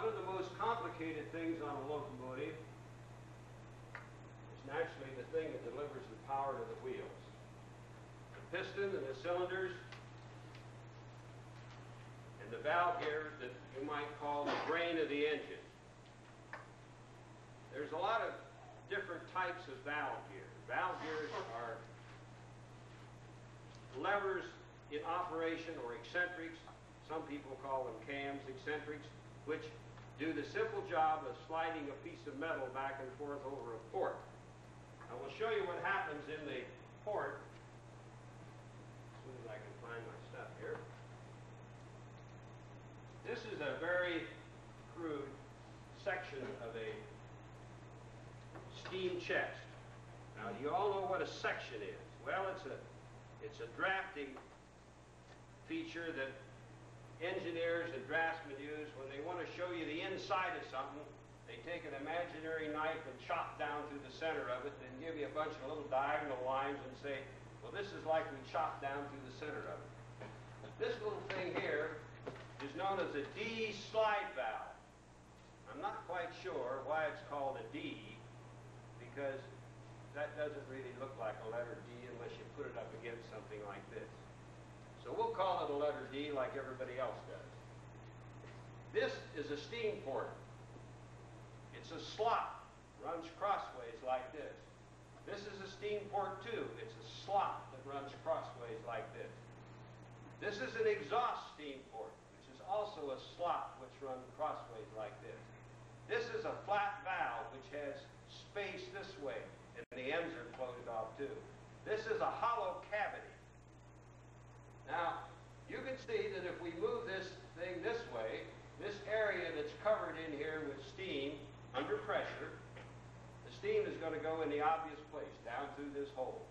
One of the most complicated things on a locomotive is naturally the thing that delivers the power to the wheels. The piston and the cylinders and the valve gear that you might call the brain of the engine. There's a lot of different types of valve gear. Valve gears are levers in operation or eccentrics. Some people call them cams, eccentrics, which do the simple job of sliding a piece of metal back and forth over a port. I will show you what happens in the port as soon as I can find my stuff here. This is a very crude section of a steam chest. Now, you all know what a section is. Well, it's a, it's a drafting feature that engineers and draftsmen use when they want to show you the inside of something. They take an imaginary knife and chop down through the center of it, then give you a bunch of little diagonal lines and say, well, this is like we chopped down through the center of it. This little thing here is known as a D slide valve. I'm not quite sure why it's called a D, because that doesn't really look like a letter D unless you put it up against something like this. So we'll call it a letter D like everybody else does. This is a steam port. It's a slot, runs crossways like this. This is a steam port too. It's a slot that runs crossways like this. This is an exhaust steam port, which is also a slot which runs crossways like this. This is a flat valve which has space this way, and the ends are closed off too. This is a hollow cavity. Now, you can see that if we move this thing this way, this area that's covered in here with steam under pressure, the steam is going to go in the obvious place, down through this hole.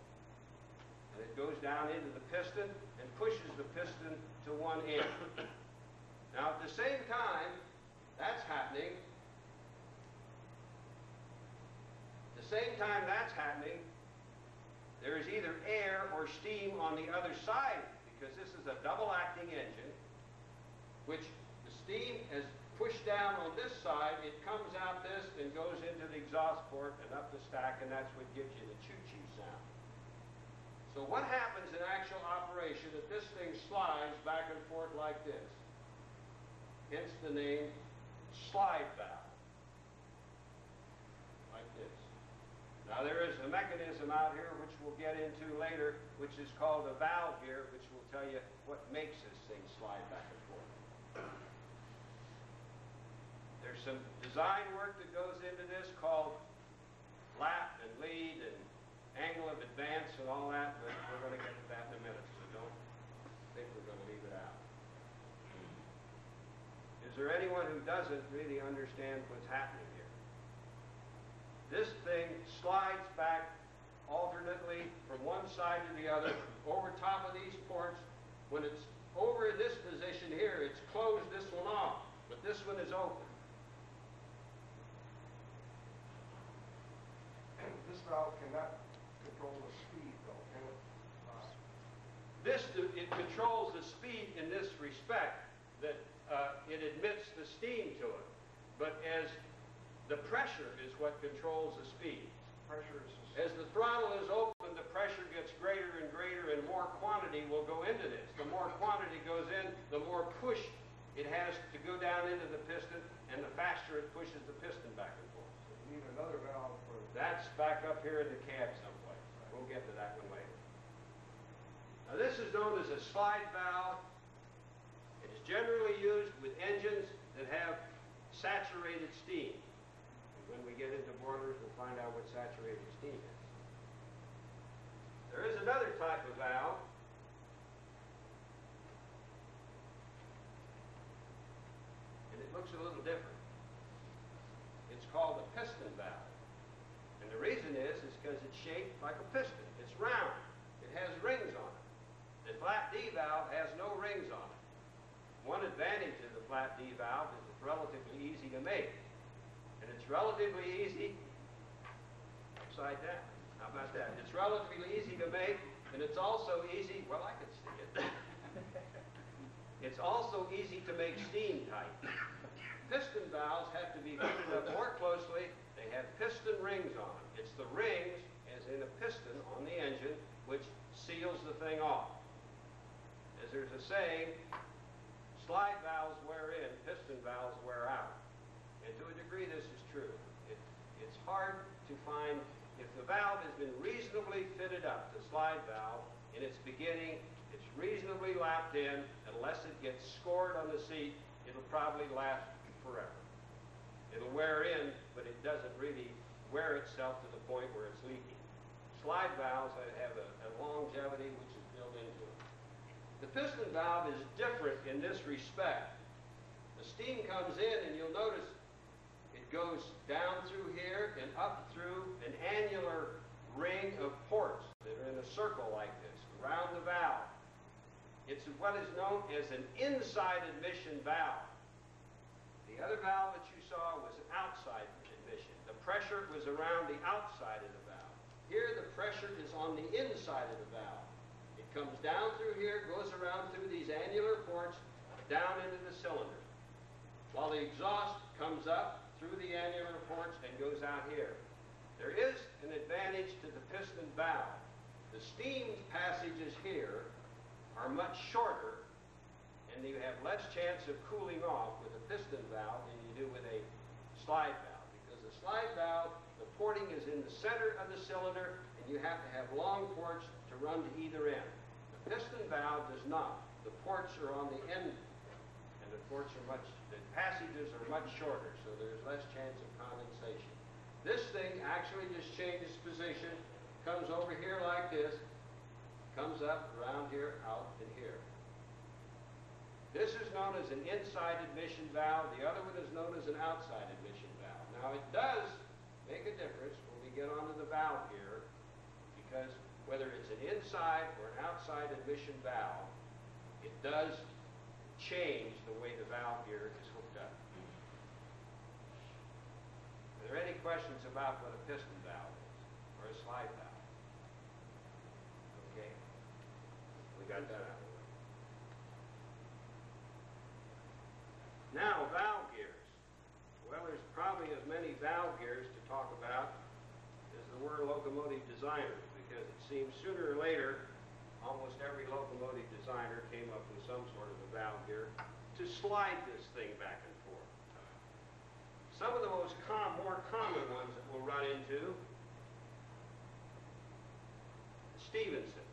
And it goes down into the piston and pushes the piston to one end. Now, at the same time that's happening, the same time that's happening, there is either air or steam on the other side because this is a double acting engine, which the steam is pushed down on this side, it comes out this and goes into the exhaust port and up the stack, and that's what gives you the choo-choo sound. So what happens in actual operation if this thing slides back and forth like this? Hence the name slide valve. Like this. Now there is a mechanism out here which we'll get into later, which is called a valve gear, which will tell you what makes this thing slide back and forth. There's some design work that goes into this called lap and lead and angle of advance and all that, but we're going to get to that in a minute, so don't think we're going to leave it out. Is there anyone who doesn't really understand what's happening? This thing slides back alternately from one side to the other over top of these ports. When it's over in this position here, it's closed this one off, but this one is open. This valve cannot control the speed though, can it? Uh, This, it controls the speed in this respect, that uh, it admits the steam to it. But as the pressure is what controls the speed. Pressure is, As the throttle is open, the pressure gets greater and greater and more quantity will go into this. The more quantity goes in, the more push it has to go down into the piston and the faster it pushes the piston back and forth. you need another valve for, That's back up here in the cab someplace. We'll get to that one later. Now this is known as a slide valve. It is generally used with engines that have saturated steam. When we get into boilers, we'll find out what saturated steam is. There is another type of valve. And it looks a little different. It's called a piston valve. And the reason is, is because it's shaped like a piston. It's round. It has rings on it. The flat D valve has no rings on it. One advantage of the flat D valve is it's relatively easy to make. Relatively easy upside down. How about that? It's relatively easy to make, and it's also easy, well, I can see it. it's also easy to make steam tight. piston valves have to be fitted up more closely. They have piston rings on. It's the rings, as in a piston on the engine, which seals the thing off. As there's a saying, slide valves wear in, piston valves wear out. And to a degree, this is hard to find, if the valve has been reasonably fitted up, the slide valve, in its beginning, it's reasonably lapped in, unless it gets scored on the seat, it'll probably last forever. It'll wear in, but it doesn't really wear itself to the point where it's leaking. Slide valves have a, a longevity which is built into it. The piston valve is different in this respect. The steam comes in and you'll notice it goes down through here and up through an annular ring of ports that are in a circle like this around the valve. It's what is known as an inside admission valve. The other valve that you saw was an outside admission. The pressure was around the outside of the valve. Here the pressure is on the inside of the valve. It comes down through here, goes around through these annular ports, down into the cylinder. While the exhaust comes up through the annular ports and goes out here. There is an advantage to the piston valve. The steam passages here are much shorter, and you have less chance of cooling off with a piston valve than you do with a slide valve. Because the slide valve, the porting is in the center of the cylinder, and you have to have long ports to run to either end. The piston valve does not. The ports are on the end, the ports are much, the passages are much shorter, so there's less chance of condensation. This thing actually just changes position, comes over here like this, comes up around here, out, and here. This is known as an inside admission valve. The other one is known as an outside admission valve. Now, it does make a difference when we get onto the valve gear, because whether it's an inside or an outside admission valve, it does change the way the valve gear is hooked up. Are there any questions about what a piston valve is or a slide valve? Okay. We got that out of the way. Now, valve gears. Well, there's probably as many valve gears to talk about as there were locomotive designers because it seems sooner or later almost every locomotive designer came up with some sort of valve gear to slide this thing back and forth. Some of the most com more common ones that we'll run into, Stephenson,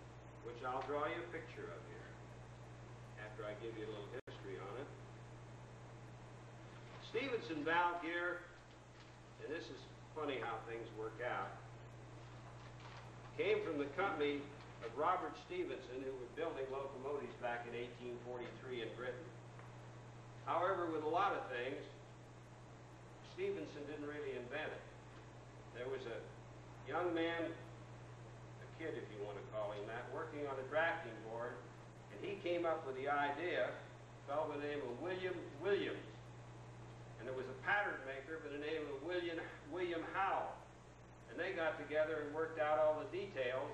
which I'll draw you a picture of here after I give you a little history on it. Stephenson valve gear, and this is funny how things work out, came from the company of Robert Stephenson, who was building locomotives back in 1843 in Britain. However, with a lot of things, Stephenson didn't really invent it. There was a young man, a kid if you want to call him that, working on a drafting board, and he came up with the idea, a fellow by the name of William Williams. And there was a pattern maker by the name of William, William Howe. And they got together and worked out all the details.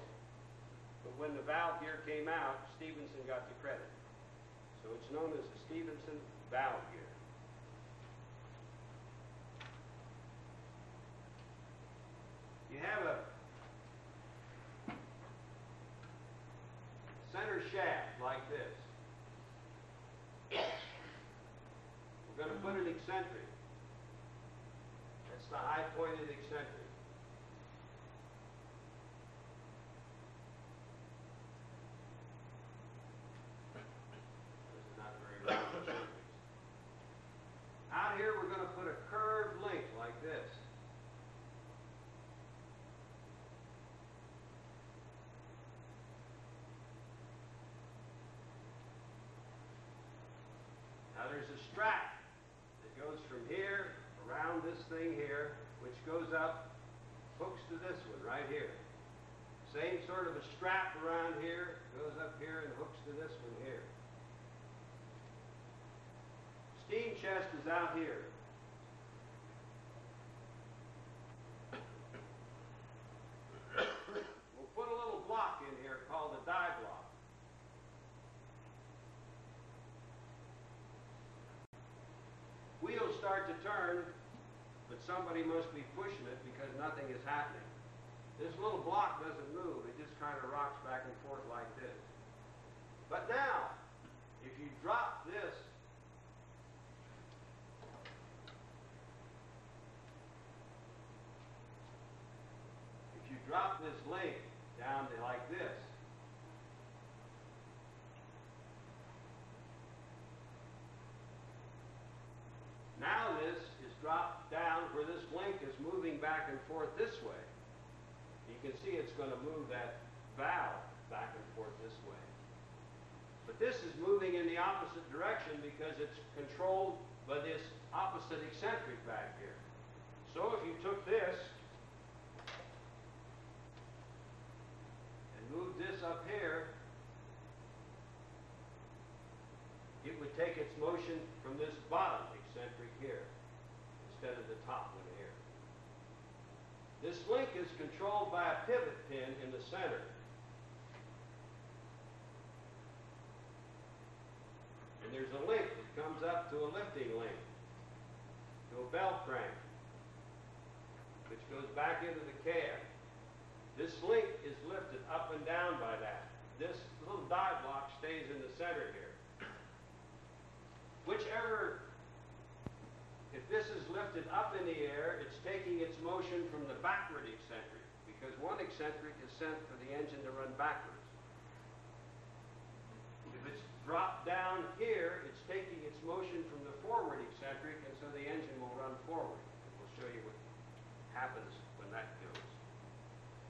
When the valve gear came out, Stephenson got the credit. So it's known as the Stephenson valve gear. You have a center shaft like this. We're going to put an eccentric. That's the high pointed eccentric. This is not very round eccentrics. Out here, we're going to put a curved link like this. Now there's a strap that goes from here around this thing here, which goes up, hooks to this one right here. Same sort of a strap around here, goes up here and hooks to this one here. Steam chest is out here. We'll put a little block in here called a die block. wheels start to turn, but somebody must be pushing it because nothing is happening. This little block doesn't move, it just kind of rocks back and forth like this. But now, if you drop this if you drop this link down to like this, now this is dropped down where this link is moving back and forth this way. You can see it's going to move that valve back and forth this way. But this is moving in the opposite direction because it's controlled by this opposite eccentric back here. So if you took this and moved this up here, it would take its motion from this bottom eccentric here instead of the top one here. This link is controlled by a pivot pin in the center. And there's a link that comes up to a lifting link, to a bell crank, which goes back into the cab. This link is lifted up and down by that. This little die block stays in the center here. Whichever, is lifted up in the air, it's taking its motion from the backward eccentric, because one eccentric is sent for the engine to run backwards. If it's dropped down here, it's taking its motion from the forward eccentric, and so the engine will run forward. We'll show you what happens when that goes.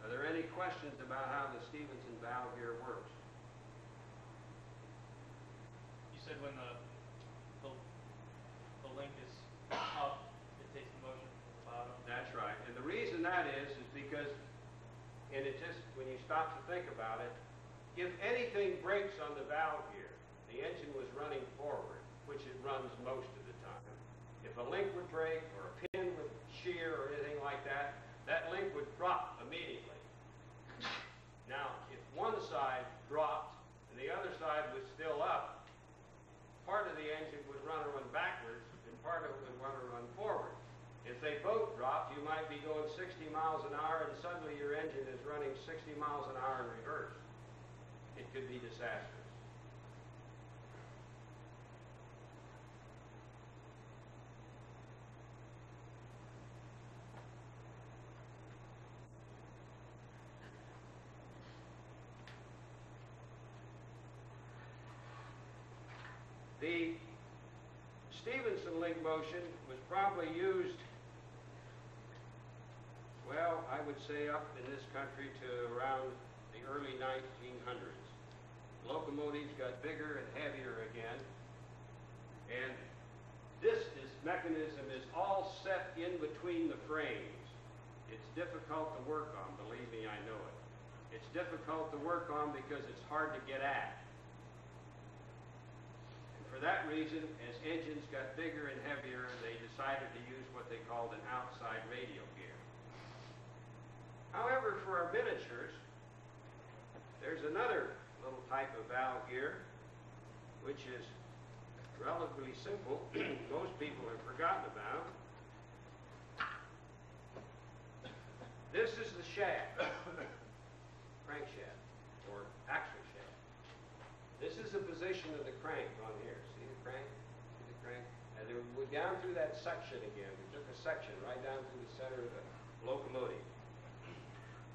Are there any questions about how the Stephenson valve gear works? You said when the, the link is up, it takes the motion from the bottom. That's right. And the reason that is, is because, and it just, when you stop to think about it, if anything breaks on the valve gear, the engine was running forward, which it runs most of the time. If a link would break, or a pin would shear, or anything like that, that link would drop immediately. Now, if one side dropped and the other side was still up, part of the engine would run or run backwards, and part of it would run or run forward. If they both dropped, you might be going 60 miles an hour, and suddenly your engine is running 60 miles an hour in reverse. It could be disastrous. The Stephenson link motion was probably used, well, I would say up in this country to around the early 1900s. Locomotives got bigger and heavier again, and this is, mechanism is all set in between the frames. It's difficult to work on, believe me, I know it. It's difficult to work on because it's hard to get at. And for that reason, as engines got bigger and heavier, they decided to use what they called an outside radial. However, for our miniatures, there's another little type of valve gear, which is relatively simple. Most people have forgotten about. This is the shaft, crankshaft, or axle shaft. This is the position of the crank on here. See the crank? See the crank? And then we went down through that section again. We took a section right down through the center of the locomotive.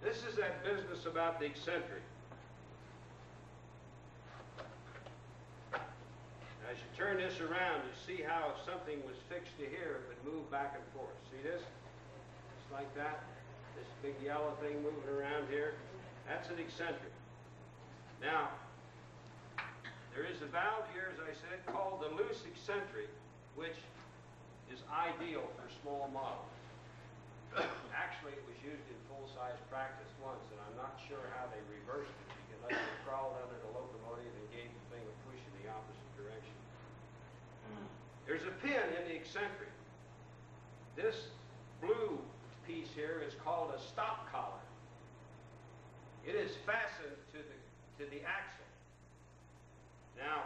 This is that business about the eccentric. As you turn this around, you see how if something was fixed to here, it would move back and forth. See this? Just like that. This big yellow thing moving around here. That's an eccentric. Now, there is a valve gear, as I said, called the loose eccentric, which is ideal for small models. Actually, it was used in full-size practice once, and I'm not sure how they reversed it, because they crawled under the locomotive and gave the thing a push in the opposite direction. There's a pin in the eccentric. This blue piece here is called a stop collar. It is fastened to the, to the axle. Now,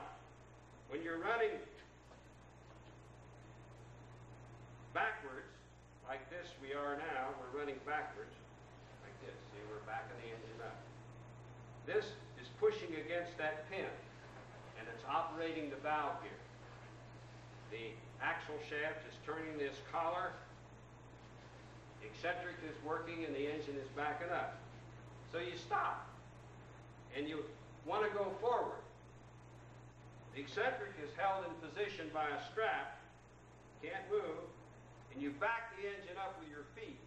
when you're running like this we are now, we're running backwards, like this. See, we're backing the engine up. This is pushing against that pin, and it's operating the valve gear. The axle shaft is turning this collar, eccentric is working, and the engine is backing up. So you stop, and you want to go forward. The eccentric is held in position by a strap, can't move, and you back the engine up with your feet.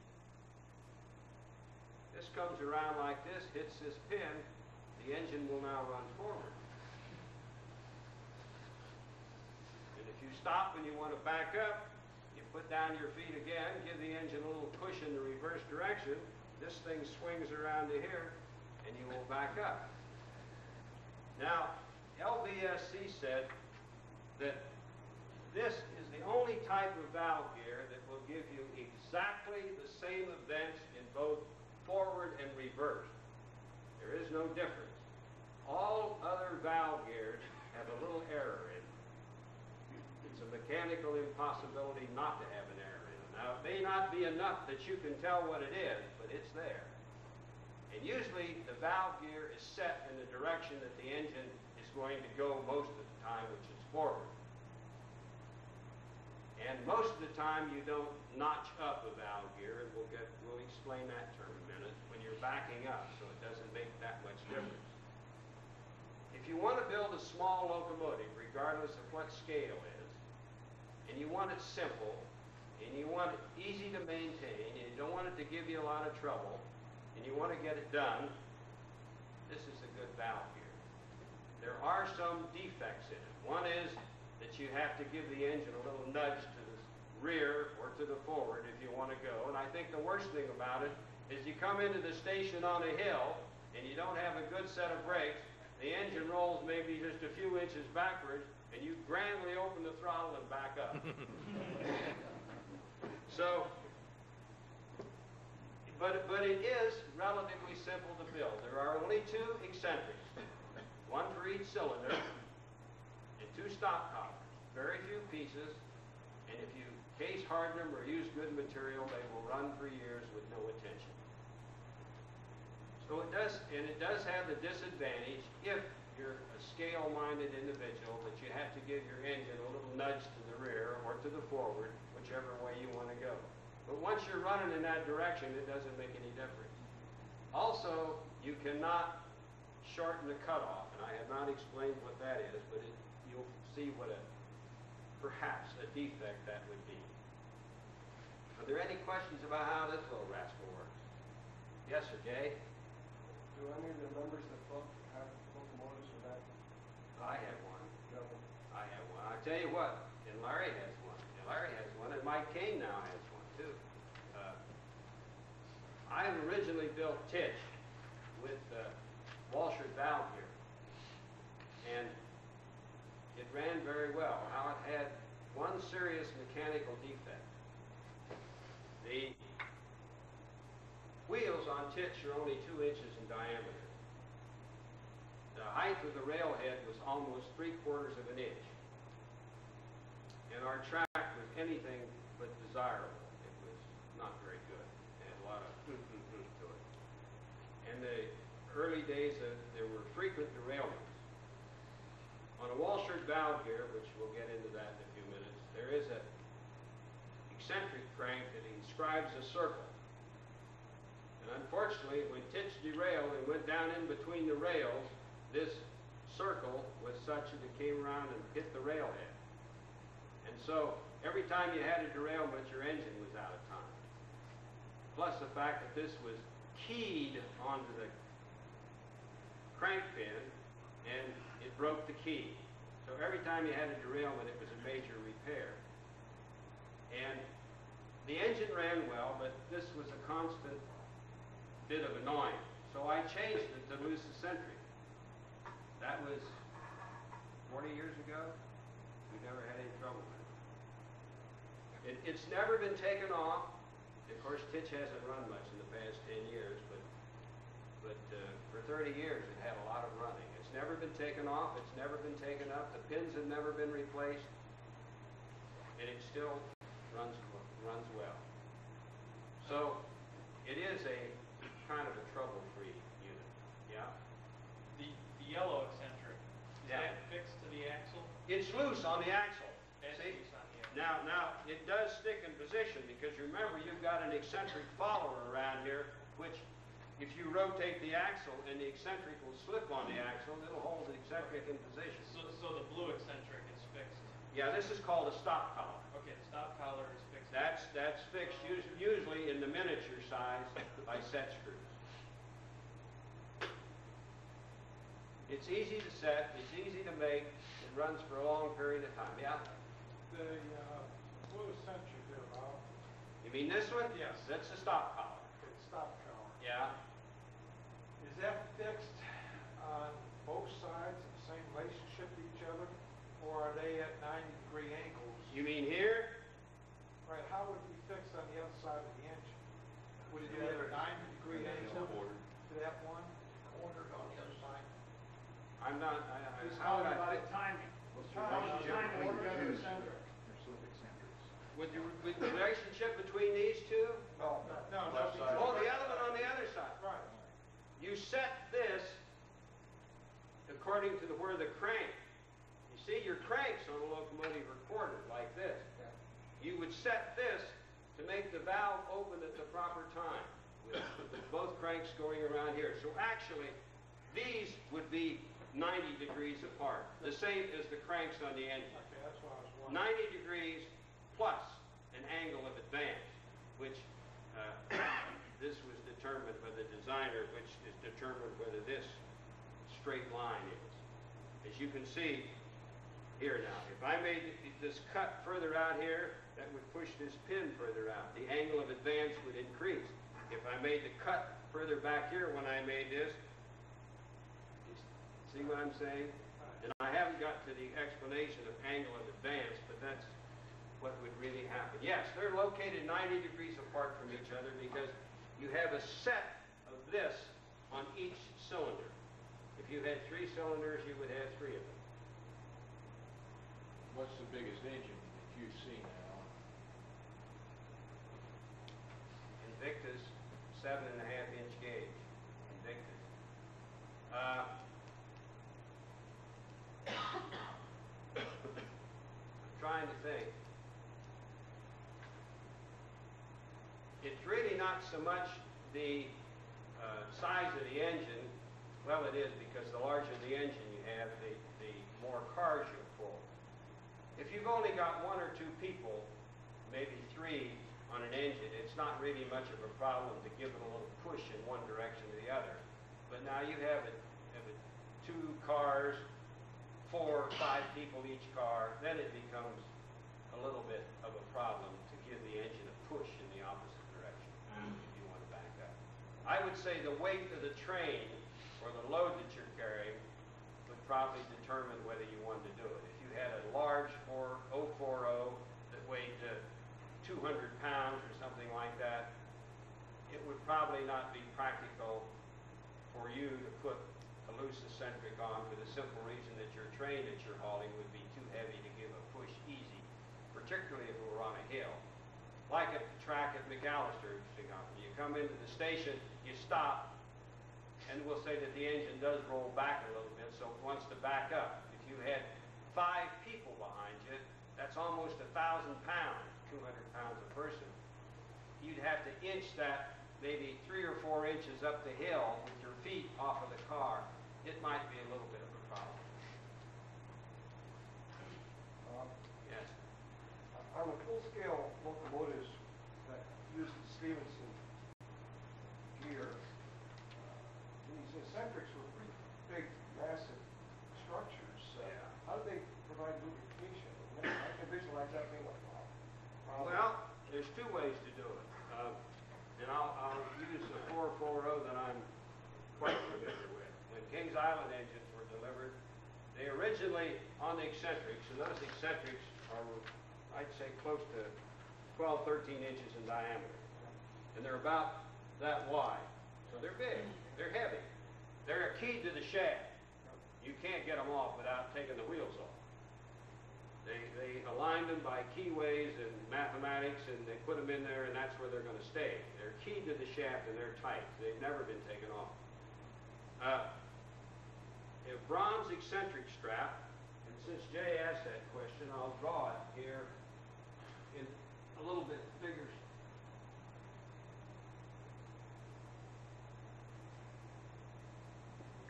This comes around like this, hits this pin, the engine will now run forward. And if you stop and you want to back up, you put down your feet again, give the engine a little push in the reverse direction, this thing swings around to here, and you will back up. Now, LBSC said that this is the only type of valve gear that will give you exactly the same events in both forward and reverse. There is no difference. All other valve gears have a little error in them. It's a mechanical impossibility not to have an error in them. Now, it may not be enough that you can tell what it is, but it's there. And usually the valve gear is set in the direction that the engine is going to go most of the time, which is forward. And most of the time you don't notch up a valve gear, and we'll get we'll explain that term in a minute, when you're backing up, so it doesn't make that much difference. If you want to build a small locomotive, regardless of what scale is, and you want it simple, and you want it easy to maintain, and you don't want it to give you a lot of trouble, and you want to get it done, this is a good valve gear. There are some defects in it. One is that you have to give the engine a little nudge to the rear or to the forward if you want to go. And I think the worst thing about it is you come into the station on a hill and you don't have a good set of brakes, the engine rolls maybe just a few inches backwards, and you grandly open the throttle and back up. so, but, but it is relatively simple to build. There are only two eccentrics, one for each cylinder, and two stop collars. Very few pieces, and if you case harden them or use good material, they will run for years with no attention. So it does, and it does have the disadvantage if you're a scale-minded individual that you have to give your engine a little nudge to the rear or to the forward, whichever way you want to go. But once you're running in that direction, it doesn't make any difference. Also, you cannot shorten the cutoff, and I have not explained what that is, but it, you'll see what a perhaps a defect that would be. Are there any questions about how this little rascal works? Yes, sir, Jay? Do any of the members that vote have locomotives with that I have one. level? I have one. I tell you what, and Larry has one. And Larry has one, and Mike Kane now has one too. Uh, I originally built Titch with uh, Walschaerts valve gear, and ran very well. Now it had one serious mechanical defect. The wheels on Titch are only two inches in diameter. The height of the railhead was almost three quarters of an inch. And our track was anything but desirable. It was not very good. It had a lot of to it. In the early days, uh, there were frequent derailments. On a Walschaerts valve gear, which we'll get into that in a few minutes, there is an eccentric crank that inscribes a circle. And unfortunately, when Titch derailed and went down in between the rails, this circle was such that it came around and hit the railhead. And so every time you had a derailment, your engine was out of time. Plus the fact that this was keyed onto the crank pin and broke the key. So every time you had a derailment, it was a major repair. And the engine ran well, but this was a constant bit of annoyance. So I changed it to loose eccentric. That was 40 years ago. We never had any trouble with it. it. It's never been taken off. Of course, Titch hasn't run much in the past 10 years, but but uh, for 30 years it had a lot of running. It's never been taken off. It's never been taken up. The pins have never been replaced, and it still runs runs well. So it is a kind of a trouble-free unit, yeah? The, the yellow eccentric, is Yeah. that fixed to the axle? It's loose on the axle, That's see? loose on the axle. Now, now, it does stick in position because remember, you've got an eccentric follower around here, which if you rotate the axle and the eccentric will slip on the axle, it'll hold the eccentric in position. So, so the blue eccentric is fixed. Yeah, this is called a stop collar. Okay, the stop collar is fixed. That's, that's fixed us- usually in the miniature size by set screws. It's easy to set, it's easy to make, it runs for a long period of time, yeah? The, uh, blue eccentric there, Bob, You mean this one? Yes. That's the stop collar. It's stop collar. Yeah. Is that fixed on both sides, in the same relationship to each other? Or are they at ninety degree angles? You mean here? Right, how would it be fixed on the other side of the engine? Would it be at a ninety degree angle to that one, cornered on the other side? I'm not, I, I, He's how would talking I about fit? timing. What's the Timing, relationship timing, between order of the center. They're slip eccentrics. With the, with the relationship between these two? No, no, no. Left side. Oh, the other one on the other side. Right. You set this according to the, where the crank. You see, your cranks on a locomotive are quartered like this. You would set this to make the valve open at the proper time, with both cranks going around here. So actually, these would be 90 degrees apart, the same as the cranks on the engine. Okay, that's what I was wondering. 90 degrees plus an angle of advance, which uh, this was determined by the designer, which is determined whether this straight line is. As you can see here now, if I made this cut further out here, that would push this pin further out. The angle of advance would increase. If I made the cut further back here when I made this, see what I'm saying? And I haven't got to the explanation of angle of advance, but that's what would really happen. Yes, they're located 90 degrees apart from each other because you have a set of this on each cylinder. If you had three cylinders, you would have three of them. What's the biggest engine that you've seen now? Invictus, seven and a half inch gauge. Invictus. Uh, I'm trying to think. It's really not so much the size of the engine. Well, it is because the larger the engine you have, the, the more cars you'll pull. If you've only got one or two people, maybe three on an engine, it's not really much of a problem to give it a little push in one direction or the other. But now you have it, have it two cars, four, or five people each car, then it becomes a little bit of a problem to give the engine a push in the opposite direction if you want to back up. I would say the weight of the train or the load that you're carrying would probably determine whether you wanted to do it. If you had a large 4 040 that weighed uh, 200 pounds or something like that, it would probably not be practical for you to put a loose eccentric on for the simple reason that your train that you're hauling would be too heavy to give a push easy, particularly if it were on a hill. Like at the track at McAllister, you come into the station, you stop, and we'll say that the engine does roll back a little bit, so it wants to back up. If you had five people behind you, that's almost a thousand pounds, 200 pounds a person. You'd have to inch that maybe three or four inches up the hill with your feet off of the car. It might be a little bit of a problem. Um, Yes. On the full-scale locomotives that use the Stephenson gear, uh, these eccentrics were pretty big, massive structures. Uh, Yeah. How do they provide lubrication? I can visualize that being a problem. Well, there's two ways to do it. Um, and I'll, I'll use the 440 that I'm quite familiar with. When Kings Island engines were delivered, they originally, on the eccentrics, and those eccentrics are, I'd say, close to 12, 13 inches in diameter. And they're about that wide. So they're big, they're heavy. They're keyed to the shaft. You can't get them off without taking the wheels off. They, they aligned them by keyways and mathematics, and they put them in there, and that's where they're gonna stay. They're keyed to the shaft, and they're tight. They've never been taken off. Uh, a bronze eccentric strap, since Jay asked that question, I'll draw it here in a little bit bigger.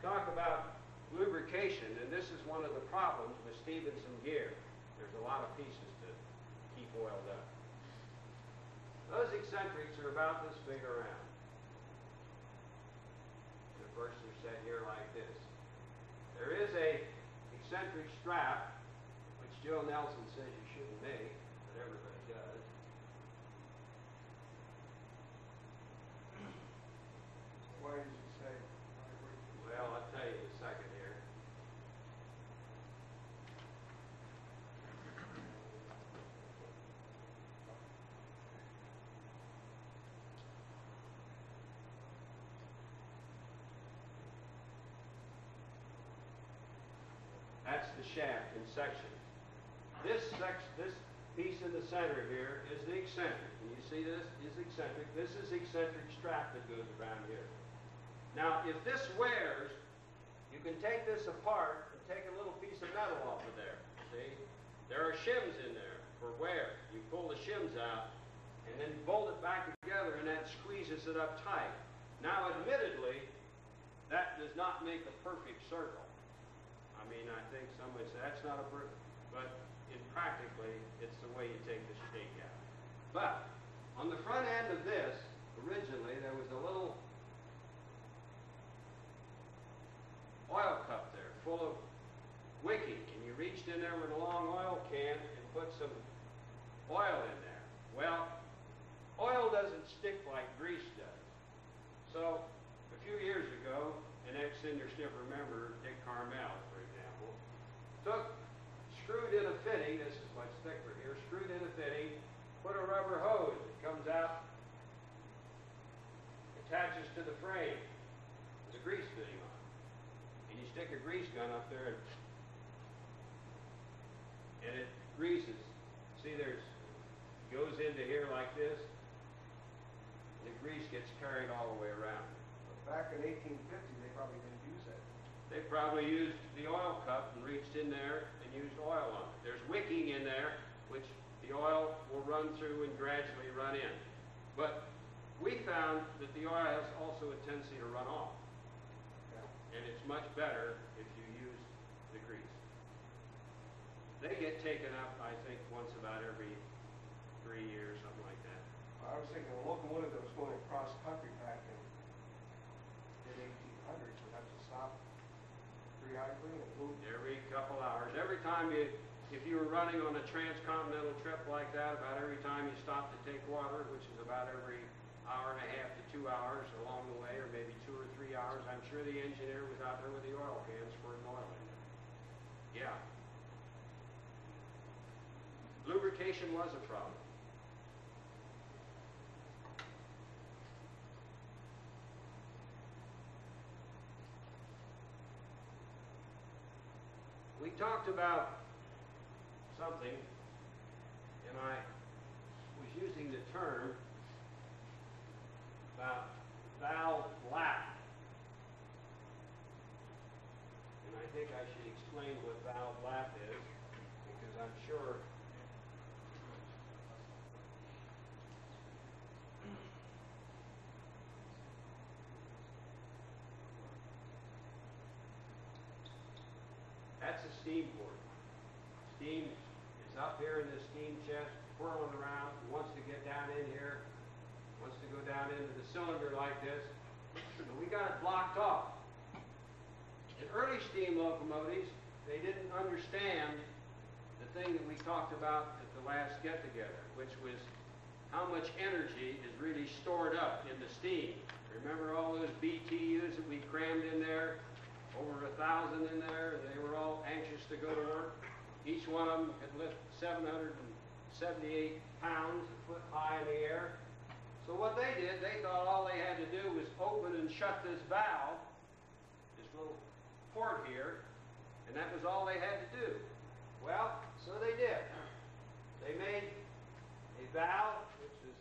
Talk about lubrication, and this is one of the problems with Stephenson gear. There's a lot of pieces to keep oiled up. Those eccentrics are about this big around. Of course, they're set here like this. There is a strap, which Joe Nelson says you shouldn't make, but everybody does. Why does it say? Well, I'll tell you in a second here. That's the shaft in section. This this piece in the center here is the eccentric. Can you see this? Is eccentric. This is eccentric strap that goes around here. Now, if this wears, you can take this apart and take a little piece of metal off of there. See? There are shims in there for wear. You pull the shims out and then bolt it back together and that squeezes it up tight. Now, admittedly, that does not make a perfect circle. I mean, I think some would that's not a perfect, but in practically, it's the way you take the stake out. But on the front end of this, originally, there was a little oil cup there full of wicking, and you reached in there with a long oil can and put some oil in there. Well, oil doesn't stick like grease does. So, a few years ago, an ex-senior sniffer member, Dick Carmel, took, screwed in a fitting, this is much thicker here, screwed in a fitting, put a rubber hose that comes out, attaches to the frame, with a grease fitting on it. And you stick a grease gun up there and, and it greases. See, there's, it goes into here like this, and the grease gets carried all the way around. Back in eighteen fifty, they probably that. They probably used the oil cup and reached in there and used oil on it. There's wicking in there, which the oil will run through and gradually run in. But we found that the oil has also a tendency to run off. And it's much better if you use the grease. They get taken up, I think, once about every three years, something like that. I was thinking a locomotive that was going across country back in the eighteen hundreds would have to stop periodically. Every couple hours, every time you, if you were running on a transcontinental trip like that, about every time you stopped to take water, which is about every hour and a half to two hours along the way, or maybe two or three hours, I'm sure the engineer was out there with the oil cans squirting oil in. Yeah. Lubrication was a problem. We talked about something, and I was using the term about valve lap. And I think I should explain what valve lap is, because I'm sure Steam port. Steam is up here in this steam chest, whirling around, wants to get down in here, wants to go down into the cylinder like this. And we got it blocked off. In early steam locomotives, they didn't understand the thing that we talked about at the last get-together, which was how much energy is really stored up in the steam. Remember all those BTUs that we crammed in there? Over a thousand in there, and they were all anxious to go to work. Each one of them could lift 778 pounds, a foot high in the air. So what they did, they thought all they had to do was open and shut this valve, this little port here, and that was all they had to do. Well, So they did. They made a valve which is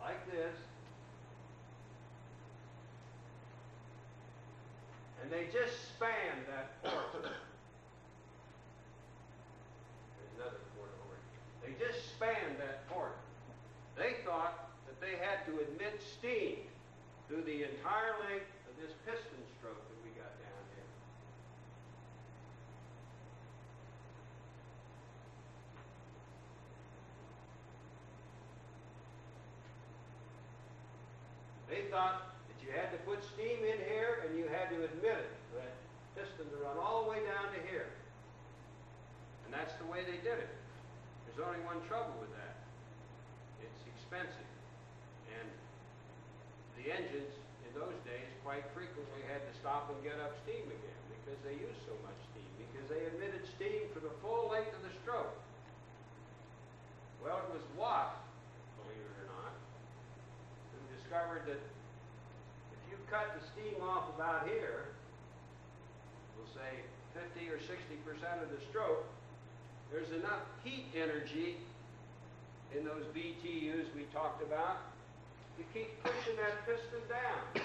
like this. They just spanned that port. There's another port over here. They just spanned that port. They thought that they had to admit steam through the entire length of this piston stroke that we got down here. They thought you had to put steam in here and you had to admit it, for that piston to run all the way down to here. And that's the way they did it. There's only one trouble with that. It's expensive. And the engines in those days quite frequently had to stop and get up steam again because they used so much steam, because they emitted steam for the full length of the stroke. Well, it was Watt, believe it or not, who discovered that cut the steam off about here, we'll say 50 or 60 percent of the stroke, there's enough heat energy in those BTUs we talked about to keep pushing that piston down.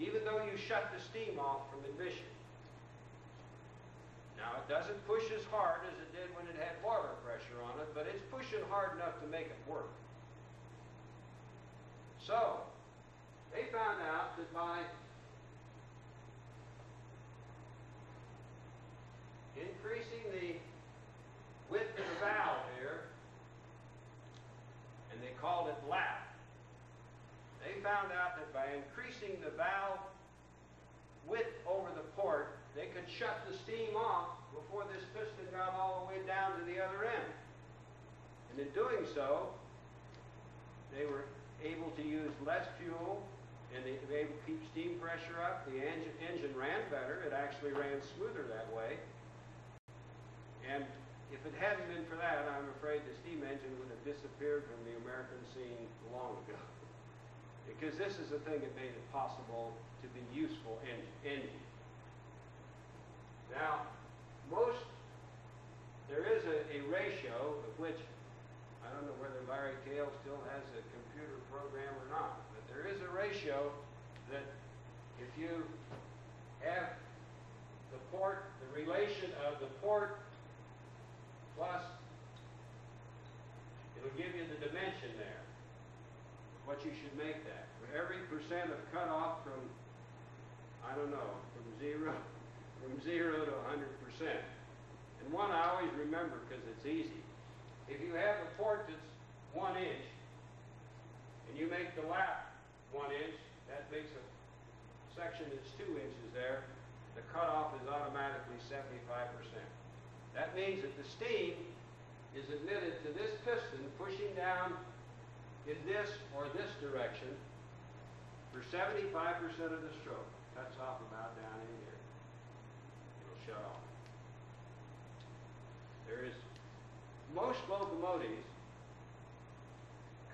Even though you shut the steam off from admission. Now, it doesn't push as hard as it did when it had water pressure on it, but it's pushing hard enough to make it work. So, they found out that by increasing the width of the valve here, and they called it lap, they found out that by increasing the valve width over the port, they could shut the steam off before this piston got all the way down to the other end. And in doing so, they were able to use less fuel and they to keep steam pressure up. The engine, engine ran better. It actually ran smoother that way. And if it hadn't been for that, I'm afraid the steam engine would have disappeared from the American scene long ago. because this is the thing that made it possible to be useful en- engine. Now, most, there is a, a ratio of which, I don't know whether Larry Kale still has a computer program or not, there is a ratio that if you have the port, the relation of the port plus, it'll give you the dimension there, what you should make that. For every percent of cutoff from, I don't know, from zero, from zero to 100%. And one I always remember because it's easy. If you have a port that's one inch, and you make the lap one inch, that makes a section that's two inches there, the cutoff is automatically 75%. That means that the steam is admitted to this piston pushing down in this or this direction for 75% of the stroke. Cuts off about down in here. It'll shut off. There is, most locomotives,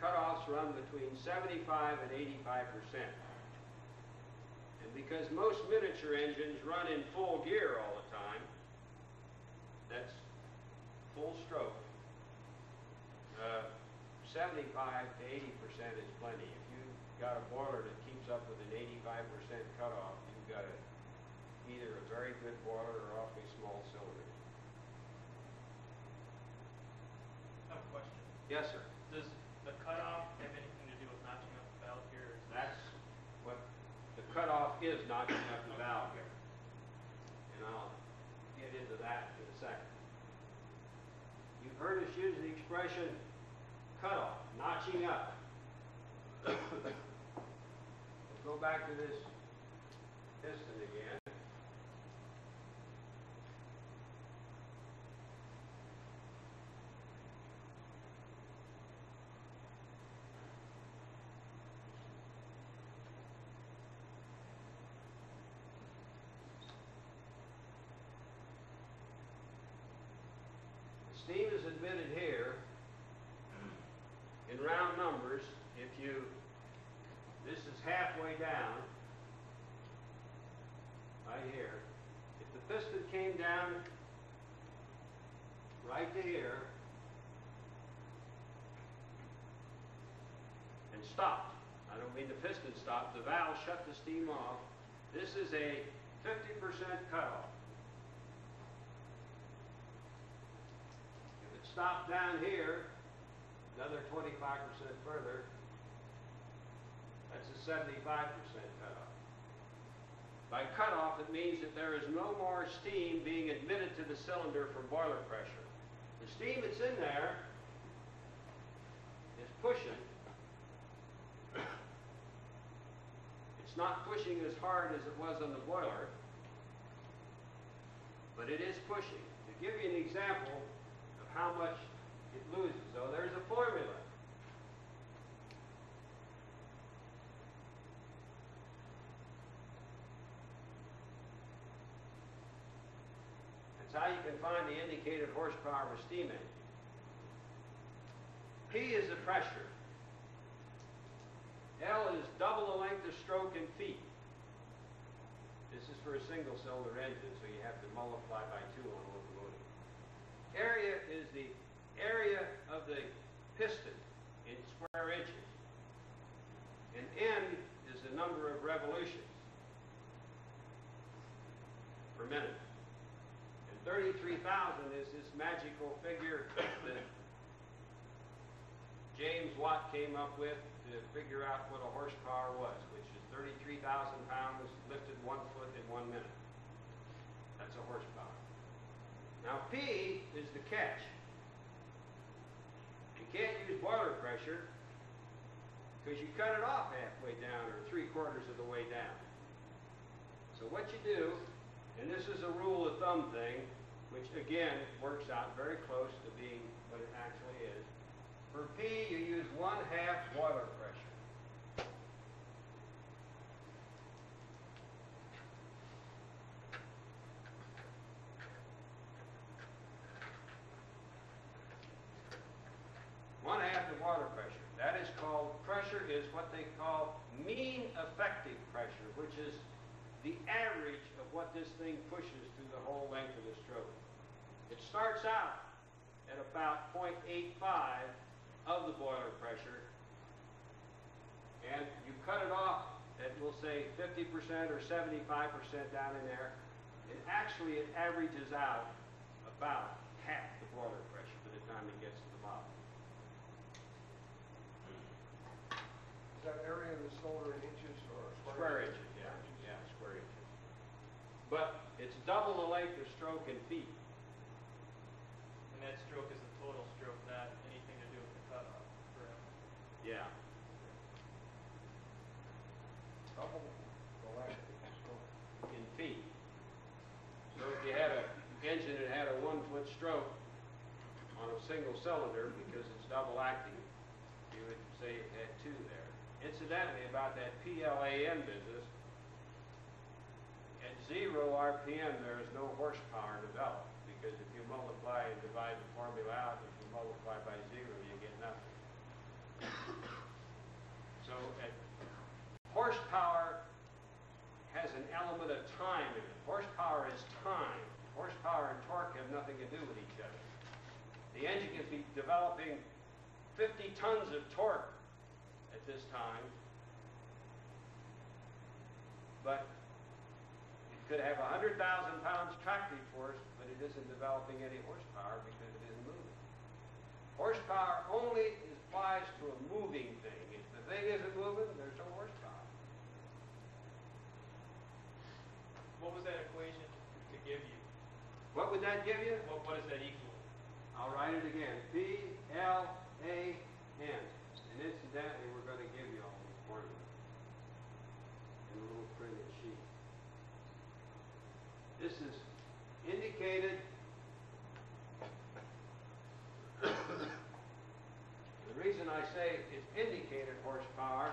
cutoffs run between 75 and 85%. And because most miniature engines run in full gear all the time, that's full stroke. Uh, 75 to 80 percent is plenty. If you've got a boiler that keeps up with an 85 percent cutoff, you've got a, either a very good boiler or awfully small cylinders. I have a question. Yes, sir. Does the cutoff have anything to do with notching up the valve here? or is this- That's what the cutoff is, notching up the valve here. And I'll get into that in a second. You've heard us use the expression cutoff, notching up. Go back to this piston again. Here in round numbers. If you, this is halfway down, right here. If the piston came down right to here and stopped. I don't mean the piston stopped, the valve shut the steam off. This is a 50% cutoff. Stopped down here, another 25% further, that's a 75% cutoff. By cutoff, it means that there is no more steam being admitted to the cylinder from boiler pressure. The steam that's in there is pushing. It's not pushing as hard as it was on the boiler, but it is pushing. To give you an example how much it loses, So there's a formula. That's how you can find the indicated horsepower of a steam engine. P is the pressure. L is double the length of stroke in feet. This is for a single cylinder engine, so you have to multiply by two on locomotive. Area is the area of the piston in square inches. And N is the number of revolutions per minute. And 33,000 is this magical figure that James Watt came up with to figure out what a horsepower was, which is 33,000 pounds lifted one foot in one minute. That's a horsepower. Now P is the catch. You can't use boiler pressure because you cut it off halfway down or three quarters of the way down. So what you do, and this is a rule of thumb thing, which again works out very close to being what it actually is. For P, you use one half boiler pressure. One half the water pressure. That is called, pressure is what they call mean effective pressure, which is the average of what this thing pushes through the whole length of the stroke. It starts out at about 0.85 of the boiler pressure, and you cut it off at, we'll say, 50% or 75% down in there, and actually it averages out about half the boiler pressure by the time it gets to the bottom. Is that area of the cylinder in inches or Square inches, yeah, yeah, square inches. But it's double the length of stroke in feet. And that stroke is the total stroke, not anything to do with the cutoff, correct? Yeah. Double the length of the cylinder. in feet. So if you had an engine that had a one-foot stroke on a single cylinder, because it's double acting, you would say it had two there. Incidentally, about that PLAN business, at zero RPM, there is no horsepower developed, because if you multiply and divide the formula out, if you multiply by zero, you get nothing. So at horsepower has an element of time in it. Horsepower is time. Horsepower and torque have nothing to do with each other. The engine could be developing 50 tons of torque this time, but it could have 100,000 pounds tractive force, but it isn't developing any horsepower because it isn't moving. Horsepower only applies to a moving thing. If the thing isn't moving, there's no horsepower. What was that equation to give you? What would that give you? What, what does that equal? I'll write it again. P L A N. Incidentally, we're going to give you all these formulas in a little printed sheet. This is indicated. the reason I say it's indicated horsepower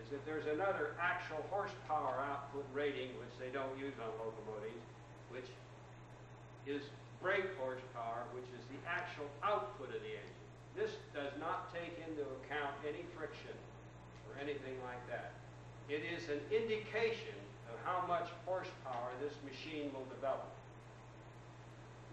is that there's another actual horsepower output rating, which they don't use on locomotives, which is brake horsepower, which is the actual output of the engine. This does not take into account any friction or anything like that. It is an indication of how much horsepower this machine will develop.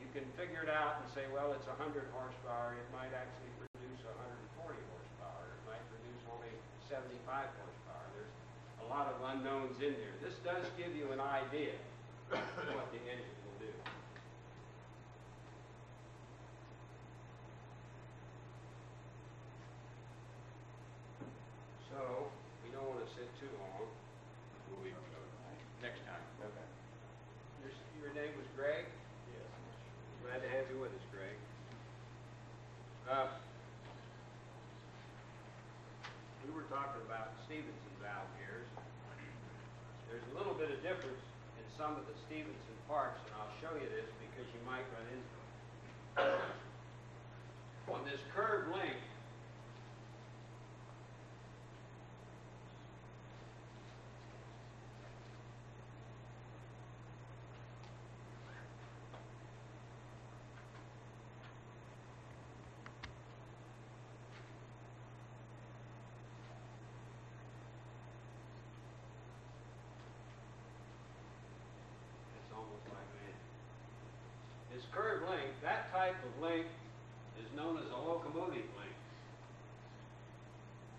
You can figure it out and say, well, it's 100 horsepower, it might actually produce 140 horsepower, it might produce only 75 horsepower. There's a lot of unknowns in there. This does give you an idea of what the engine will do. So, we don't want to sit too long. We'll be, next time. Okay. Your, your name was Greg? Yes. Glad to have you with us, Greg. Uh, We were talking about Stephenson valve gears. There's a little bit of difference in some of the Stephenson parts, and I'll show you this because you might run into it. On this curved link, It's almost like that. This curved that type of link is known as a locomotive link.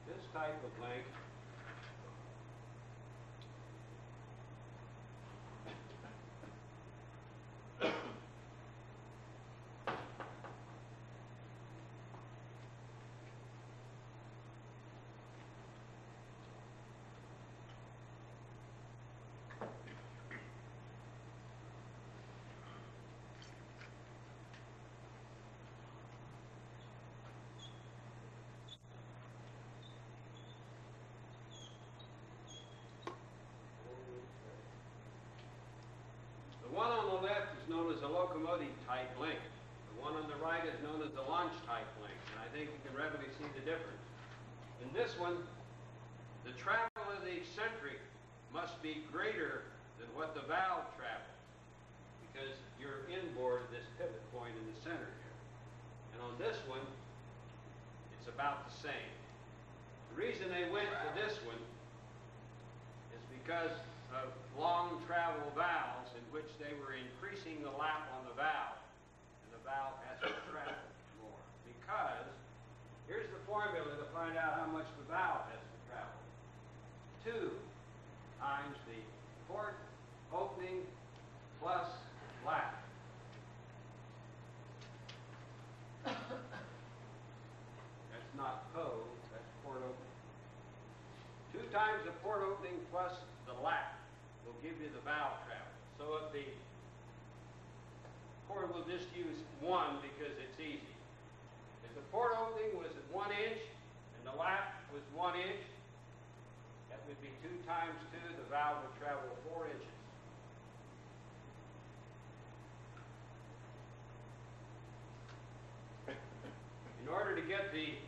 This type of link one on the left is known as a locomotive type link. The one on the right is known as a launch type link, and I think you can readily see the difference. In this one, the travel of the eccentric must be greater than what the valve travels, because you're inboard of this pivot point in the center here. And on this one, it's about the same. The reason they went to this one is because of long travel valves which they were increasing the lap on the valve, and the valve has to travel more. Because, here's the formula to find out how much the valve has to travel. Two times the port opening plus lap. That's not code, that's port opening. Two times the port opening plus the lap will give you the valve travel. So the port will just use one because it's easy. If the port opening was at one inch and the lap was one inch, that would be two times two, the valve would travel four inches. In order to get the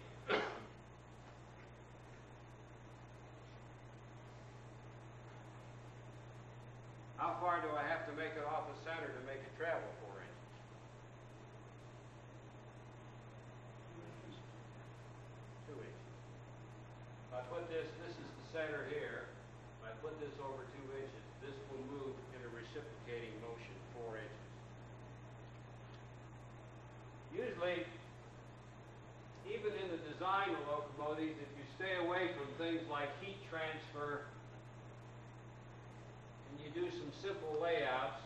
How far do I have to make it off the center to make it travel four inches? Two inches. If I put this, this is the center here, if I put this over two inches, this will move in a reciprocating motion four inches. Usually, even in the design of locomotives, if you stay away from things like heat transfer and you do some simple layouts,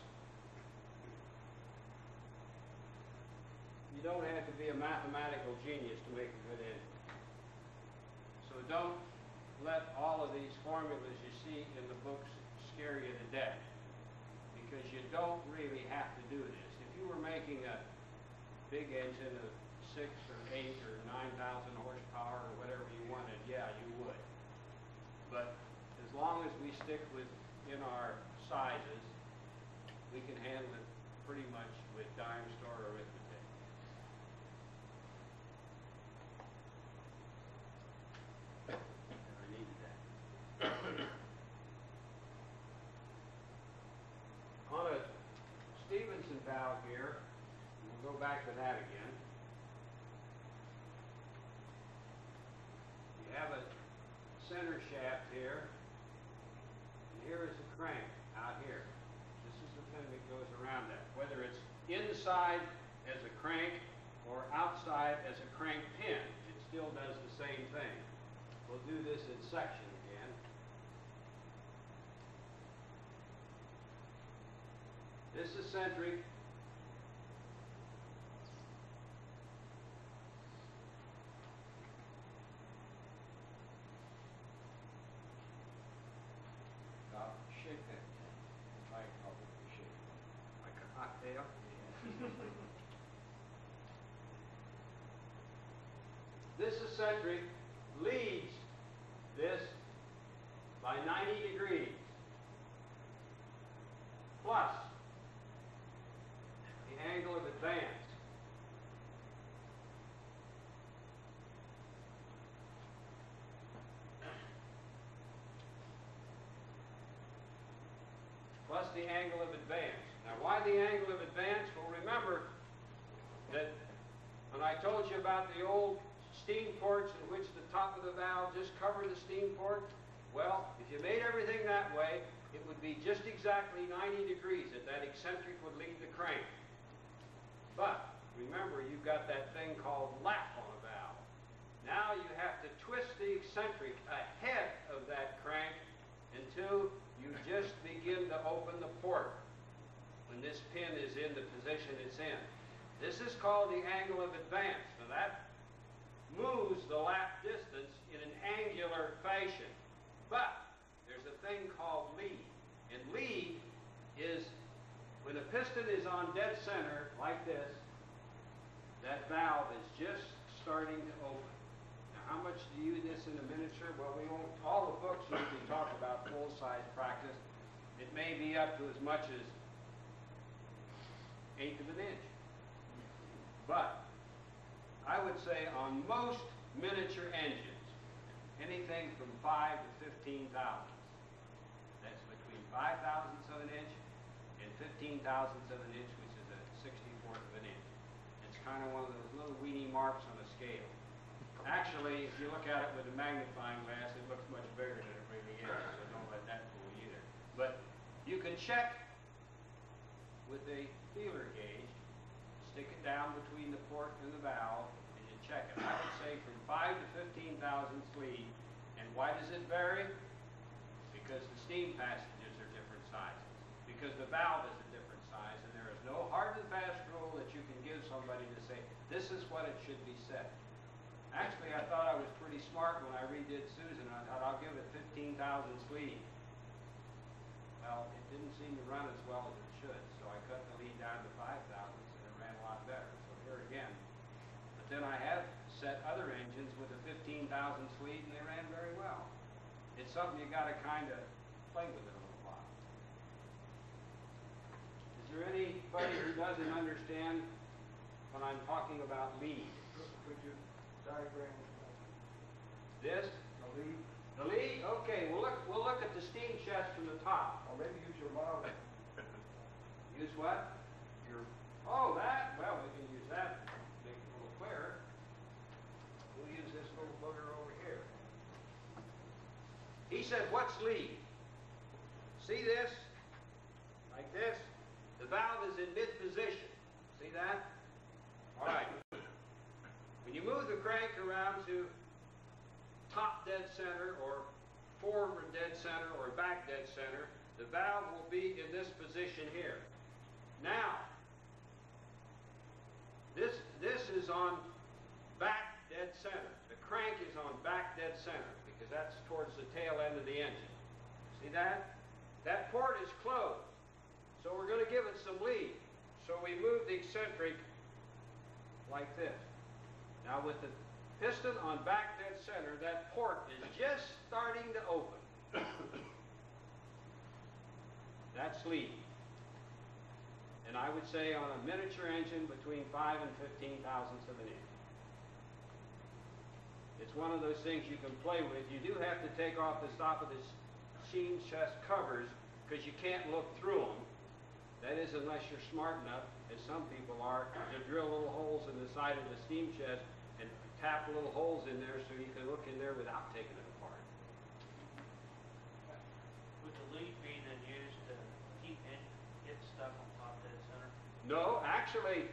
you don't have to be a mathematical genius to make a good engine. So don't let all of these formulas you see in the books scare you to death, because you don't really have to do this. If you were making a big engine of six or eight or nine thousand horsepower or whatever you wanted, yeah, you would. But as long as we stick with, in our sizes, we can handle it pretty much with dime store arithmetic. And I needed that. On a Stephenson valve here, we'll go back to that again. You have a center shaft here, and here is a crank out here. This is the thing that goes around that. Whether it's inside as a crank or outside as a crank pin. It still does the same thing. We'll do this in section again. This is centric. Uh, shake that, Mike, I'll put the shake. Like a cocktail. This leads this by 90 degrees. Plus the angle of advance. plus the angle of advance. Now, why the angle of advance? Well, remember that when I told you about the old steam ports in which the top of the valve just covered the steam port, well, if you made everything that way, it would be just exactly 90 degrees that that eccentric would lead the crank. But remember, you've got that thing called lap on a valve. Now you have to twist the eccentric ahead of that crank until you just begin to open the port when this pin is in the position it's in. This is called the angle of advance. Now that moves the lap distance in an angular fashion. But there's a thing called lead. And lead is when the piston is on dead center like this, that valve is just starting to open. Now, how much do you do this in a miniature? Well, we won't, all the books usually talk about full-size practice. It may be up to as much as eighth of an inch. But I would say on most miniature engines, anything from five to fifteen thousandths. That's between five thousandths of an inch and fifteen thousandths of an inch, which is a sixty-fourth of an inch. It's kind of one of those little weeny marks on a scale. Actually, if you look at it with a magnifying glass, it looks much bigger than it really is, so don't let that fool you either. But you can check with a feeler gauge, down between the port and the valve, and you check it. I would say from five to fifteen thousandths lead. And why does it vary? Because the steam passages are different sizes. Because the valve is a different size, and there is no hard and fast rule that you can give somebody to say, this is what it should be set. Actually, I thought I was pretty smart when I redid Susan. I thought I'll give it fifteen thousandths lead. Well, it didn't seem to run as well as it should, so I cut the lead down to five thousandths and it ran a lot better. So here again. But then I have set other engines with a fifteen thousandths lead and they ran very well. It's something you gotta kinda play with it a little while. Is there anybody who doesn't understand when I'm talking about lead? Could you diagram This, the lead, the lead, okay, we'll look, we'll look at the steam chest from the top. or maybe use your model, Use what? your, Oh, that, well, we can use that, make it a little clearer. We'll use this little booger over here. He said, what's lead? See this? Like this? The valve is in mid-position. See that? All right. When you move the crank around to top dead center or forward dead center or back dead center, the valve will be in this position here. Now, this, this is on back dead center. The crank is on back dead center that's towards the tail end of the engine. See that? That port is closed. So we're going to give it some lead. So we move the eccentric like this. Now with the piston on back dead center, that port is just starting to open. That's lead. And I would say on a miniature engine between five and fifteen thousandths of an inch. It's one of those things you can play with. You do have to take off the top of the steam chest covers because you can't look through them. That is unless you're smart enough, as some people are, to drill little holes in the side of the steam chest and tap little holes in there so you can look in there without taking it apart. Would the lead be then used to keep in, get stuff on top dead center? No, actually,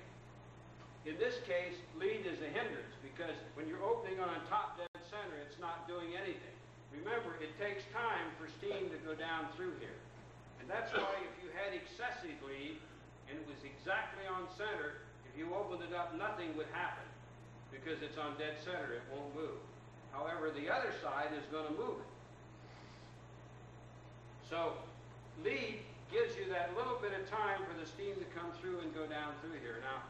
in this case, lead is a hindrance because when you're opening on top dead center, it's not doing anything. Remember, it takes time for steam to go down through here. And that's why if you had excessive lead and it was exactly on center, if you opened it up, nothing would happen because it's on dead center, it won't move. However, the other side is going to move it. So, lead gives you that little bit of time for the steam to come through and go down through here. Now,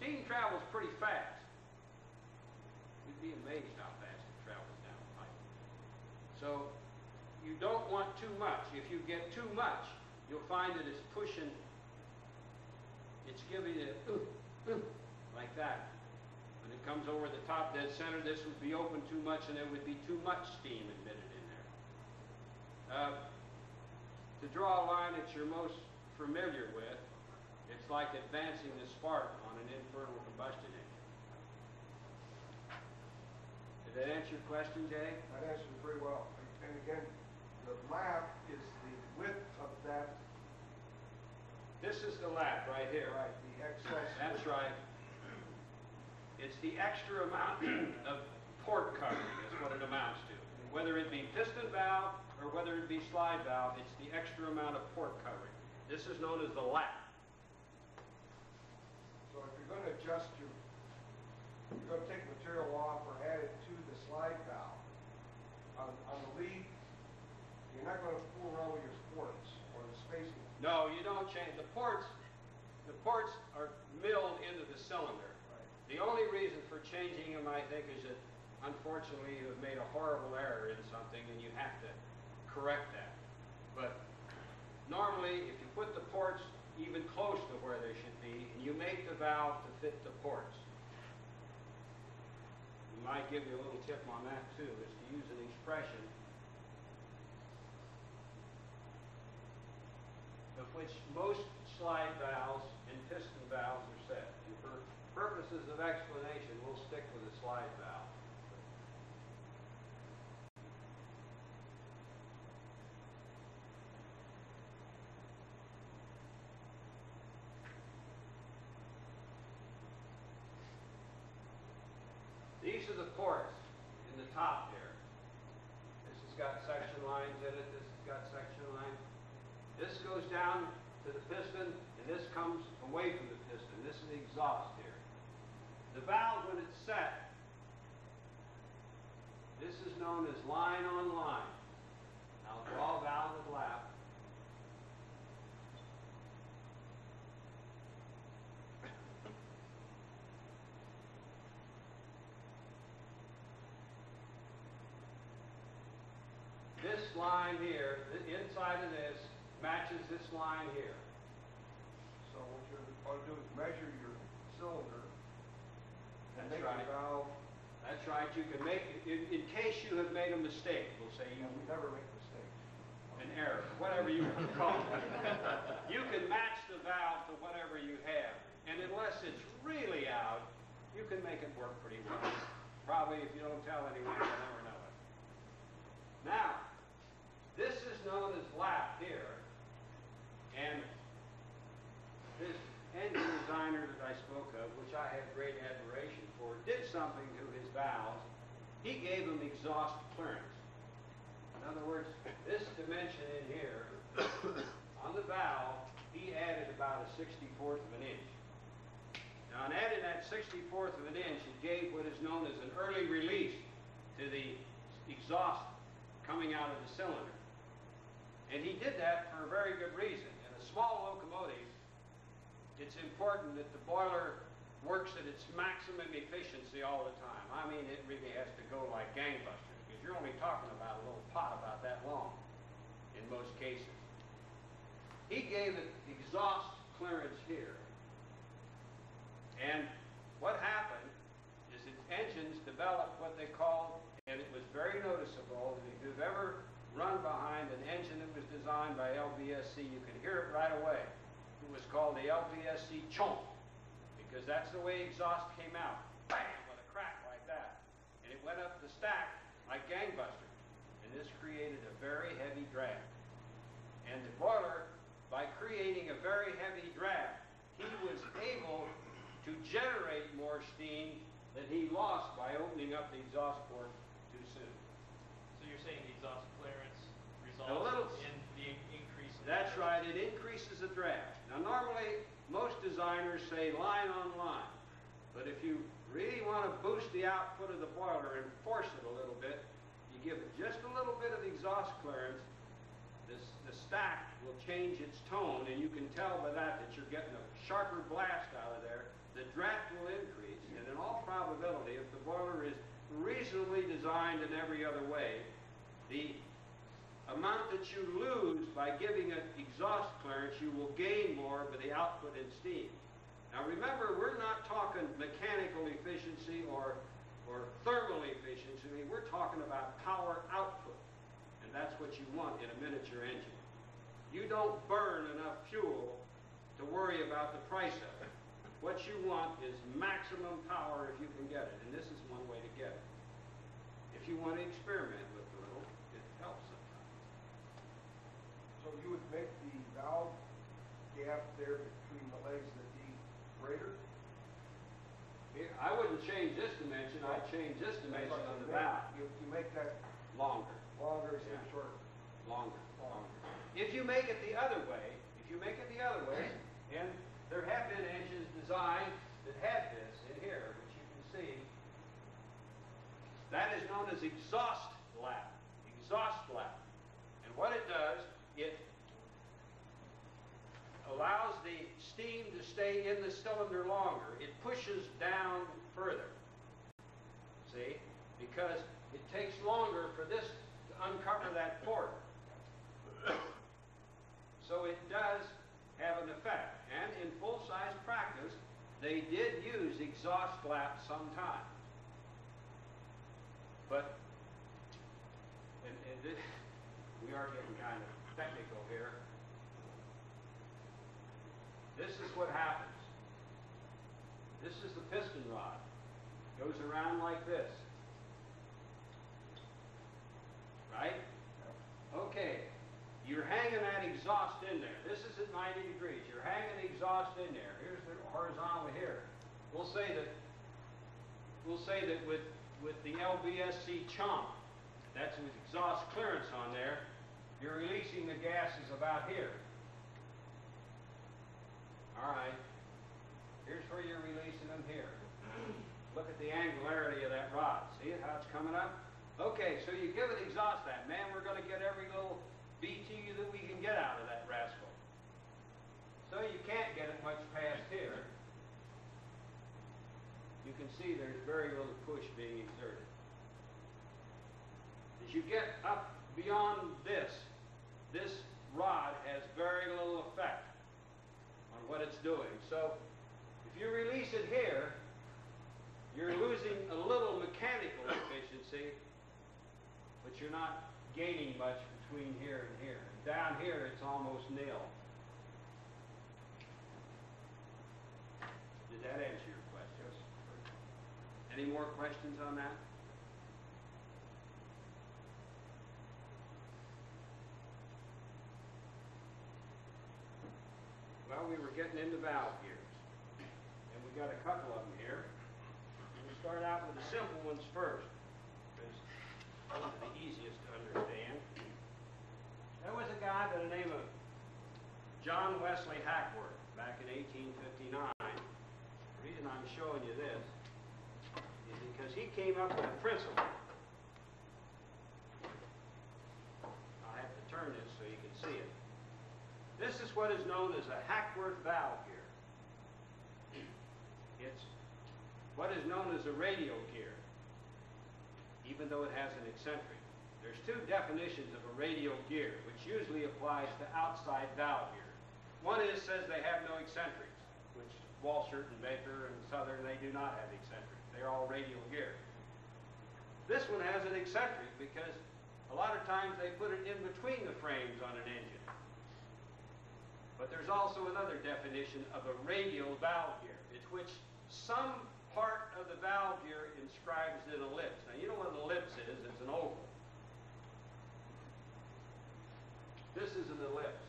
steam travels pretty fast. You'd be amazed how fast it travels down the pipe. So, you don't want too much. If you get too much, you'll find that it's pushing, it's giving it like that. When it comes over the top dead center, this would be open too much and there would be too much steam admitted in there. Uh, to draw a line that you're most familiar with, it's like advancing the spark an internal combustion engine. Did that answer your question, Jay? That answers it pretty well. And again, the lap is the width of that, This is the lap right here. right, the excess. That's right. It's the extra amount of port covering is what it amounts to. Whether it be piston valve or whether it be slide valve, it's the extra amount of port covering. This is known as the lap. You're gonna adjust your, you're gonna take material off or add it to the slide valve, on, on the lead, you're not gonna fool around with your ports or the spacing. No, you don't change. The ports, the ports are milled into the cylinder. Right. The only reason for changing them, I think, is that unfortunately you have made a horrible error in something and you have to correct that. But normally, if you put the ports even close to where they should be, and you make the valve to fit the ports, we might give you a little tip on that too, is to use an expression of which most slide valves and piston valves are set. And for purposes of explanation, we'll stick with the slide valve. These are the in the top here. This has got section lines in it, this has got section lines. This goes down to the piston, and this comes away from the piston. This is the exhaust here. The valve, when it's set, this is known as line on line. Now draw valve with lap. This line here, the inside of this, matches this line here. So what you're gonna do is measure your cylinder and That's make right. the valve, That's right, you can make, in, in case you have made a mistake, we'll say you you, know, we never make mistakes. an error, whatever you want to call it. You can match the valve to whatever you have, and unless it's really out, you can make it work pretty well. Probably if you don't tell anyone, you'll never know it. Now, this is known as lap here, and this engine designer that I spoke of, which I have great admiration for, did something to his valves. He gave them exhaust clearance. In other words, this dimension in here, on the valve, he added about a 64th of an inch. Now, in adding that 64th of an inch, it gave what is known as an early release to the exhaust coming out of the cylinder. And he did that for a very good reason. In a small locomotive, it's important that the boiler works at its maximum efficiency all the time. I mean, it really has to go like gangbusters, because you're only talking about a little pot about that long in most cases. He gave it exhaust clearance here. And what happened is that engines developed what they called, and it was very noticeable, that if you've ever run behind an engine that was designed by LBSC, you can hear it right away. It was called the LBSC chomp, because that's the way exhaust came out. Bam, with a crack like that. And it went up the stack like gangbusters. And this created a very heavy draft. And the boiler, by creating a very heavy draft, he was able to generate more steam than he lost by opening up the exhaust port too soon. So you're saying the exhaust little- in the increase in That's the right, it increases the draft. Now, normally, most designers say line on line, but if you really want to boost the output of the boiler and force it a little bit, you give it just a little bit of exhaust clearance, this, the stack will change its tone, and you can tell by that that you're getting a sharper blast out of there. The draft will increase, and in all probability, if the boiler is reasonably designed in every other way, the amount that you lose by giving it exhaust clearance, you will gain more by the output in steam. Now remember, we're not talking mechanical efficiency or, or thermal efficiency. We're talking about power output. And that's what you want in a miniature engine. You don't burn enough fuel to worry about the price of it. What you want is maximum power if you can get it. And this is one way to get it. If you want to experiment with it a little, it helps sometimes. So you would make the valve gap there between the legs of the D greater? Here, I wouldn't change this dimension, I'd change this dimension on you the make- valve. You, you make that Longer, longer instead of Yeah. shorter. longer, longer. If you make it the other way, if you make it the other way, and there have been engines designed that had this in here, which you can see, that is known as exhaust lap, exhaust lap. And what it does, it allows the steam to stay in the cylinder longer. It pushes down further. See? Because it takes longer for this to uncover that port. So it does have an effect. And in full-size practice, they did use exhaust flaps sometimes. But, and, and this, we are getting kind of technical here. This is what happens. This is the piston rod. Goes around like this. Right? Okay. You're hanging that exhaust in there. This is at 90 degrees. You're hanging the exhaust in there. Here's the horizontal here. We'll say that we'll say that with with the LBSC chomp, that's with exhaust clearance on there, you're releasing the gases about here. All right. Here's where you're releasing them here. Look at the angularity of that rod. See it, how it's coming up? Okay, so you give it exhaust that. Man, we're going to get every little BTU that we can get out of that rascal. So you can't get it much past here. You can see there's very little push being exerted. As you get up beyond this, this rod has very little effect what it's doing. So if you release it here, you're losing a little mechanical efficiency, but you're not gaining much between here and here. Down here, it's almost nil. Did that answer your question? Any more questions on that? Well, we were getting into valve gears, and we got a couple of them here. We'll start out with the simple ones first, because those are the easiest to understand. There was a guy by the name of John Wesley Hackworth back in 1859. The reason I'm showing you this is because he came up with a principle. I'll have to turn this so you can see it. This is what is known as a Hackworth valve here. It's what is known as a radial gear, even though it has an eccentric. There's two definitions of a radial gear, which usually applies to outside valve gear. One is says they have no eccentrics, which Walschaerts and Baker and Southern, they do not have eccentrics. They're all radial gear. This one has an eccentric because a lot of times they put it in between the frames on an engine. But there's also another definition of a radial valve gear. It's which some part of the valve gear inscribes an ellipse. Now, you know what an ellipse is? It's an oval. This is an ellipse.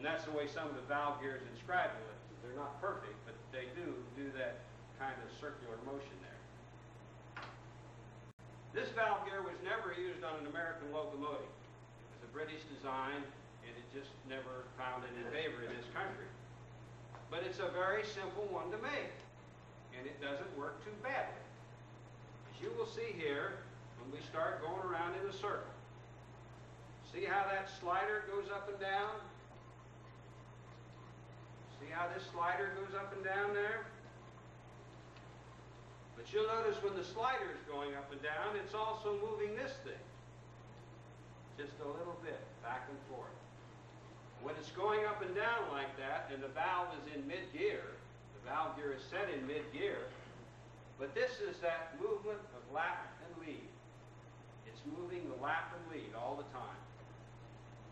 And that's the way some of the valve gears inscribe ellipses. They're not perfect, but they do do that kind of circular motion there. This valve gear was never used on an American locomotive. British design, and it just never found any favor in this country. But it's a very simple one to make, and it doesn't work too badly. As you will see here, when we start going around in a circle, see how that slider goes up and down? See how this slider goes up and down there? But you'll notice when the slider is going up and down, it's also moving this thing. Just a little bit, back and forth. When it's going up and down like that, and the valve is in mid-gear, the valve gear is set in mid-gear, but this is that movement of lap and lead. It's moving the lap and lead all the time.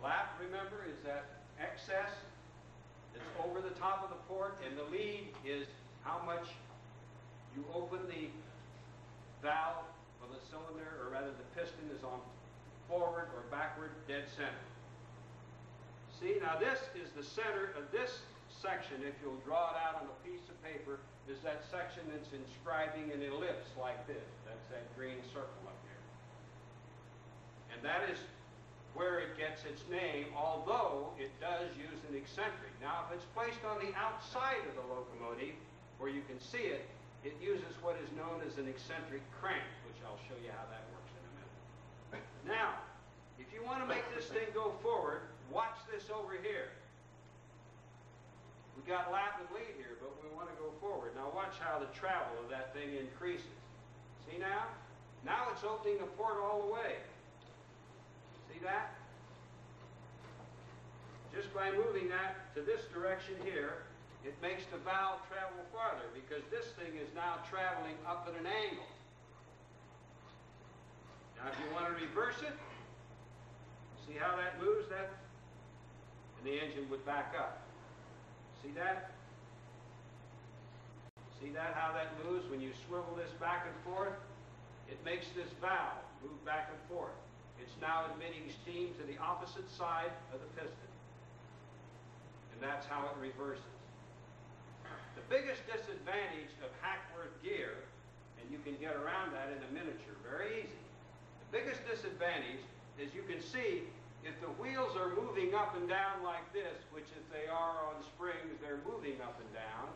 Lap, remember, is that excess that's over the top of the port, and the lead is how much you open the valve of the cylinder, or rather the piston is on forward or backward dead center. See, now this is the center of this section, if you'll draw it out on a piece of paper, is that section that's inscribing an ellipse like this. That's that green circle up here. And that is where it gets its name, although it does use an eccentric. Now, if it's placed on the outside of the locomotive, where you can see it, it uses what is known as an eccentric crank, which I'll show you how that works in a minute. Now, if you want to make this thing go forward, watch this over here. We got lap and lead here, but we want to go forward. Now watch how the travel of that thing increases. See now? Now it's opening the port all the way. See that? Just by moving that to this direction here, it makes the valve travel farther because this thing is now traveling up at an angle. Now if you want to reverse it, see how that moves that? And the engine would back up. See that? See that how that moves when you swivel this back and forth? It makes this valve move back and forth. It's now admitting steam to the opposite side of the piston. And that's how it reverses. The biggest disadvantage of Hackworth gear, and you can get around that in a miniature very easy. Biggest disadvantage is you can see if the wheels are moving up and down like this, which if they are on springs, they're moving up and down,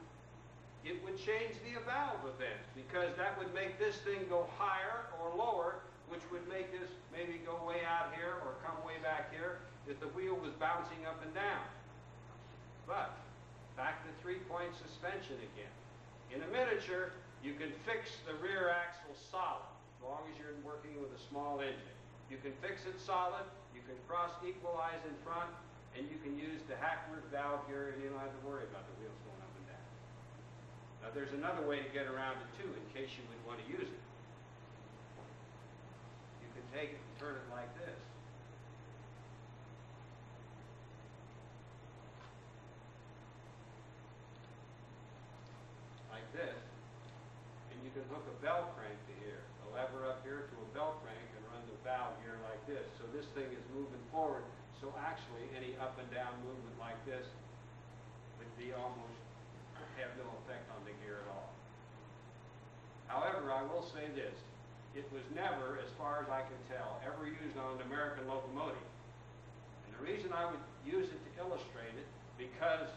it would change the valve event because that would make this thing go higher or lower, which would make this maybe go way out here or come way back here if the wheel was bouncing up and down. But back to three-point suspension again. In a miniature, you can fix the rear axle solid long as you're working with a small engine. You can fix it solid, you can cross equalize in front, and you can use the Hackworth valve here and you don't have to worry about the wheels going up and down. Now there's another way to get around it too in case you would want to use it. You can take it and turn it like this. Like this. And you can hook a bell crank lever up here to a bell crank and run the valve here like this. So this thing is moving forward. So actually any up and down movement like this would be almost, have no effect on the gear at all. However, I will say this. It was never, as far as I can tell, ever used on an American locomotive. And the reason I would use it to illustrate it, because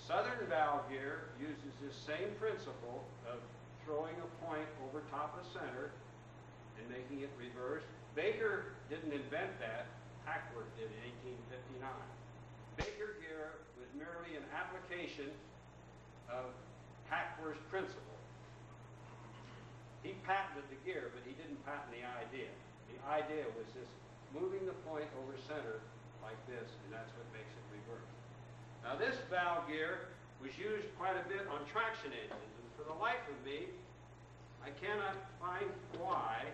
Southern valve gear uses this same principle of throwing a point over top of center and making it reverse. Baker didn't invent that. Hackworth did in 1859. Baker gear was merely an application of Hackworth's principle. He patented the gear, but he didn't patent the idea. The idea was this moving the point over center like this, and that's what makes it reverse. Now this valve gear was used quite a bit on traction engines, for the life of me, I cannot find why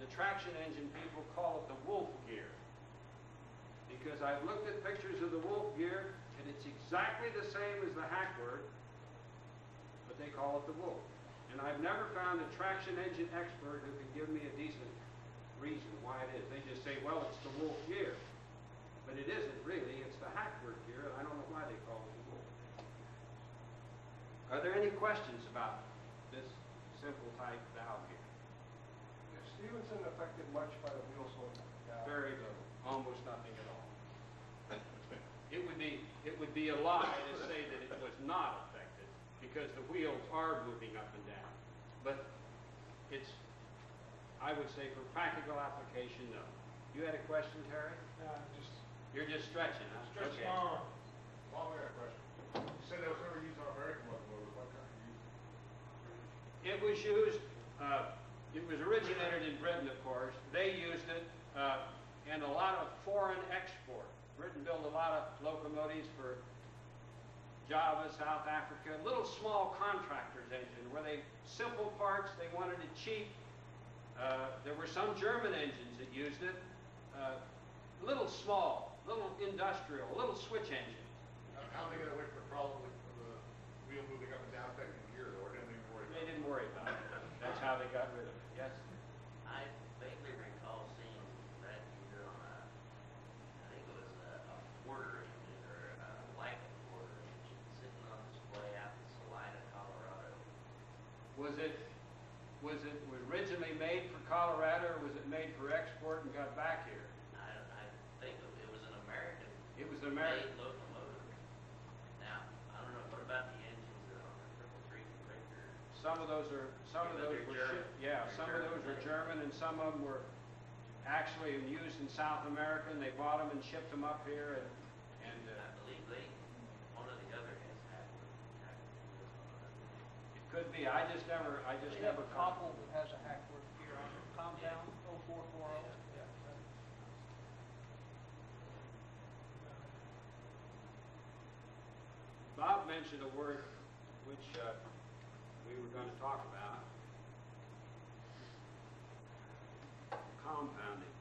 the traction engine people call it the Wolf gear. Because I've looked at pictures of the Wolf gear, and it's exactly the same as the Hackworth, but they call it the Wolf. And I've never found a traction engine expert who can give me a decent reason why it is. They just say, well, it's the Wolf gear. But it isn't really, it's the Hackworth gear, and I don't know why they call it. Are there any questions about this simple type valve gear? Is Stephenson affected much by the wheel slope? valve? Very little, almost nothing at all. It would be, it would be a lie to say that it was not affected, because the wheels are moving up and down. But it's, I would say for practical application, no. You had a question, Terry? Yeah, just You're just stretching, huh? stretch Okay. your arm. Well, I got a question. You said that was never used on American locomotives, what kind of use? It was used, uh, it was originated in Britain, of course. They used it, uh, in a lot of foreign export. Britain built a lot of locomotives for Java, South Africa, little small contractors engine where they, simple parts, they wanted it cheap. Uh, there were some German engines that used it, uh, little small, little industrial, little switch engine. How are they gonna wait for problem with the wheel moving up and down affecting the gear though, or didn't even worry about They it? Didn't worry about it. That's how they got rid of it, yes? I vaguely recall seeing that either on a, I think it was a, a quarter engine or a, like a quarter engine sitting on display out in Salida, Colorado. Was it, was it was originally made for Colorado, or was it made for export and got back here? I, I think it was an American It was an American, made locomotive. Now, I don't know, what about the engines that are on the triple three Victor? Some of those are, some of those were German. shipped, yeah, They're some of those were German, and some of them were actually used in South America, and they bought them and shipped them up here, and, and, I uh, believe they, one or the other has had, had it. it could be, I just never, I just They have never. a couple that has a Hackworth gear on it, compound, oh four four oh. Bob mentioned a word which, uh, we were gonna talk about. Compounding.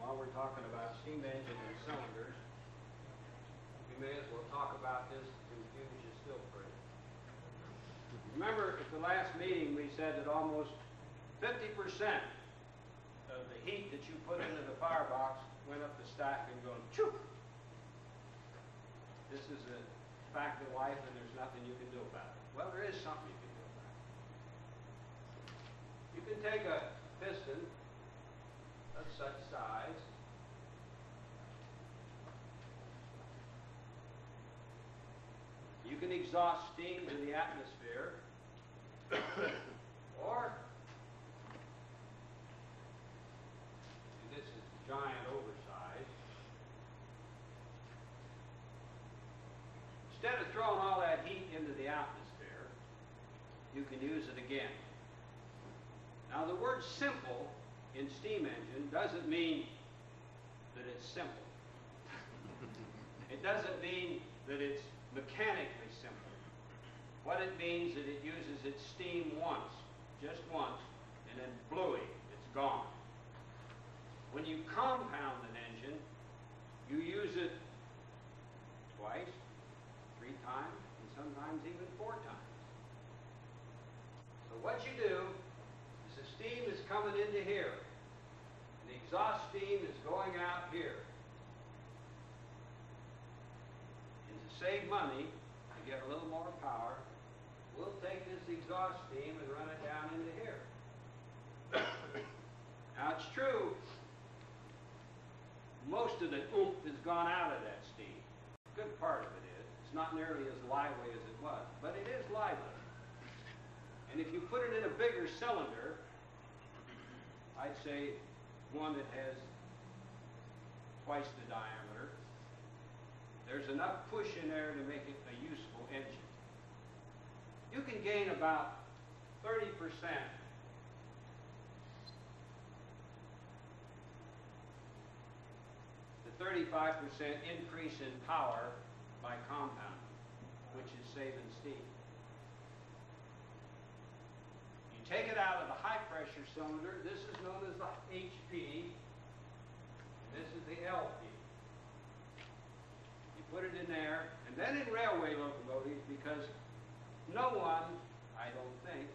While we're talking about steam engine and cylinders, we may as well talk about this to confuse you still further. Remember, at the last meeting, we said that almost fifty percent of the heat that you put into the firebox went up the stack and going, choo! This is a fact of life and there's nothing you can do about it. Well, there is something you can do about it. You can take a piston of such size. You can exhaust steam to the atmosphere. Or this is giant oversized. Instead of throwing all that heat into the atmosphere, you can use it again. Now, the word simple in steam engine doesn't mean that it's simple. It doesn't mean that it's mechanically simple. What it means is that it uses its steam once, just once, and then bluey, it's gone. When you compound an engine, you use it twice, three times, and sometimes even four times. What you do is the steam is coming into here, and the exhaust steam is going out here. And to save money, to get a little more power, we'll take this exhaust steam and run it down into here. now it's true, most of the oomph has gone out of that steam. A good part of it is. It's not nearly as lively as it was, but it is lively. And if you put it in a bigger cylinder, I'd say one that has twice the diameter, there's enough push in there to make it a useful engine. You can gain about 30 percent the 35% increase in power by compounding, which is saving steam. You take it out of the high pressure cylinder, this is known as the HP, this is the LP. You put it in there, and then in railway locomotives, because no one, I don't think,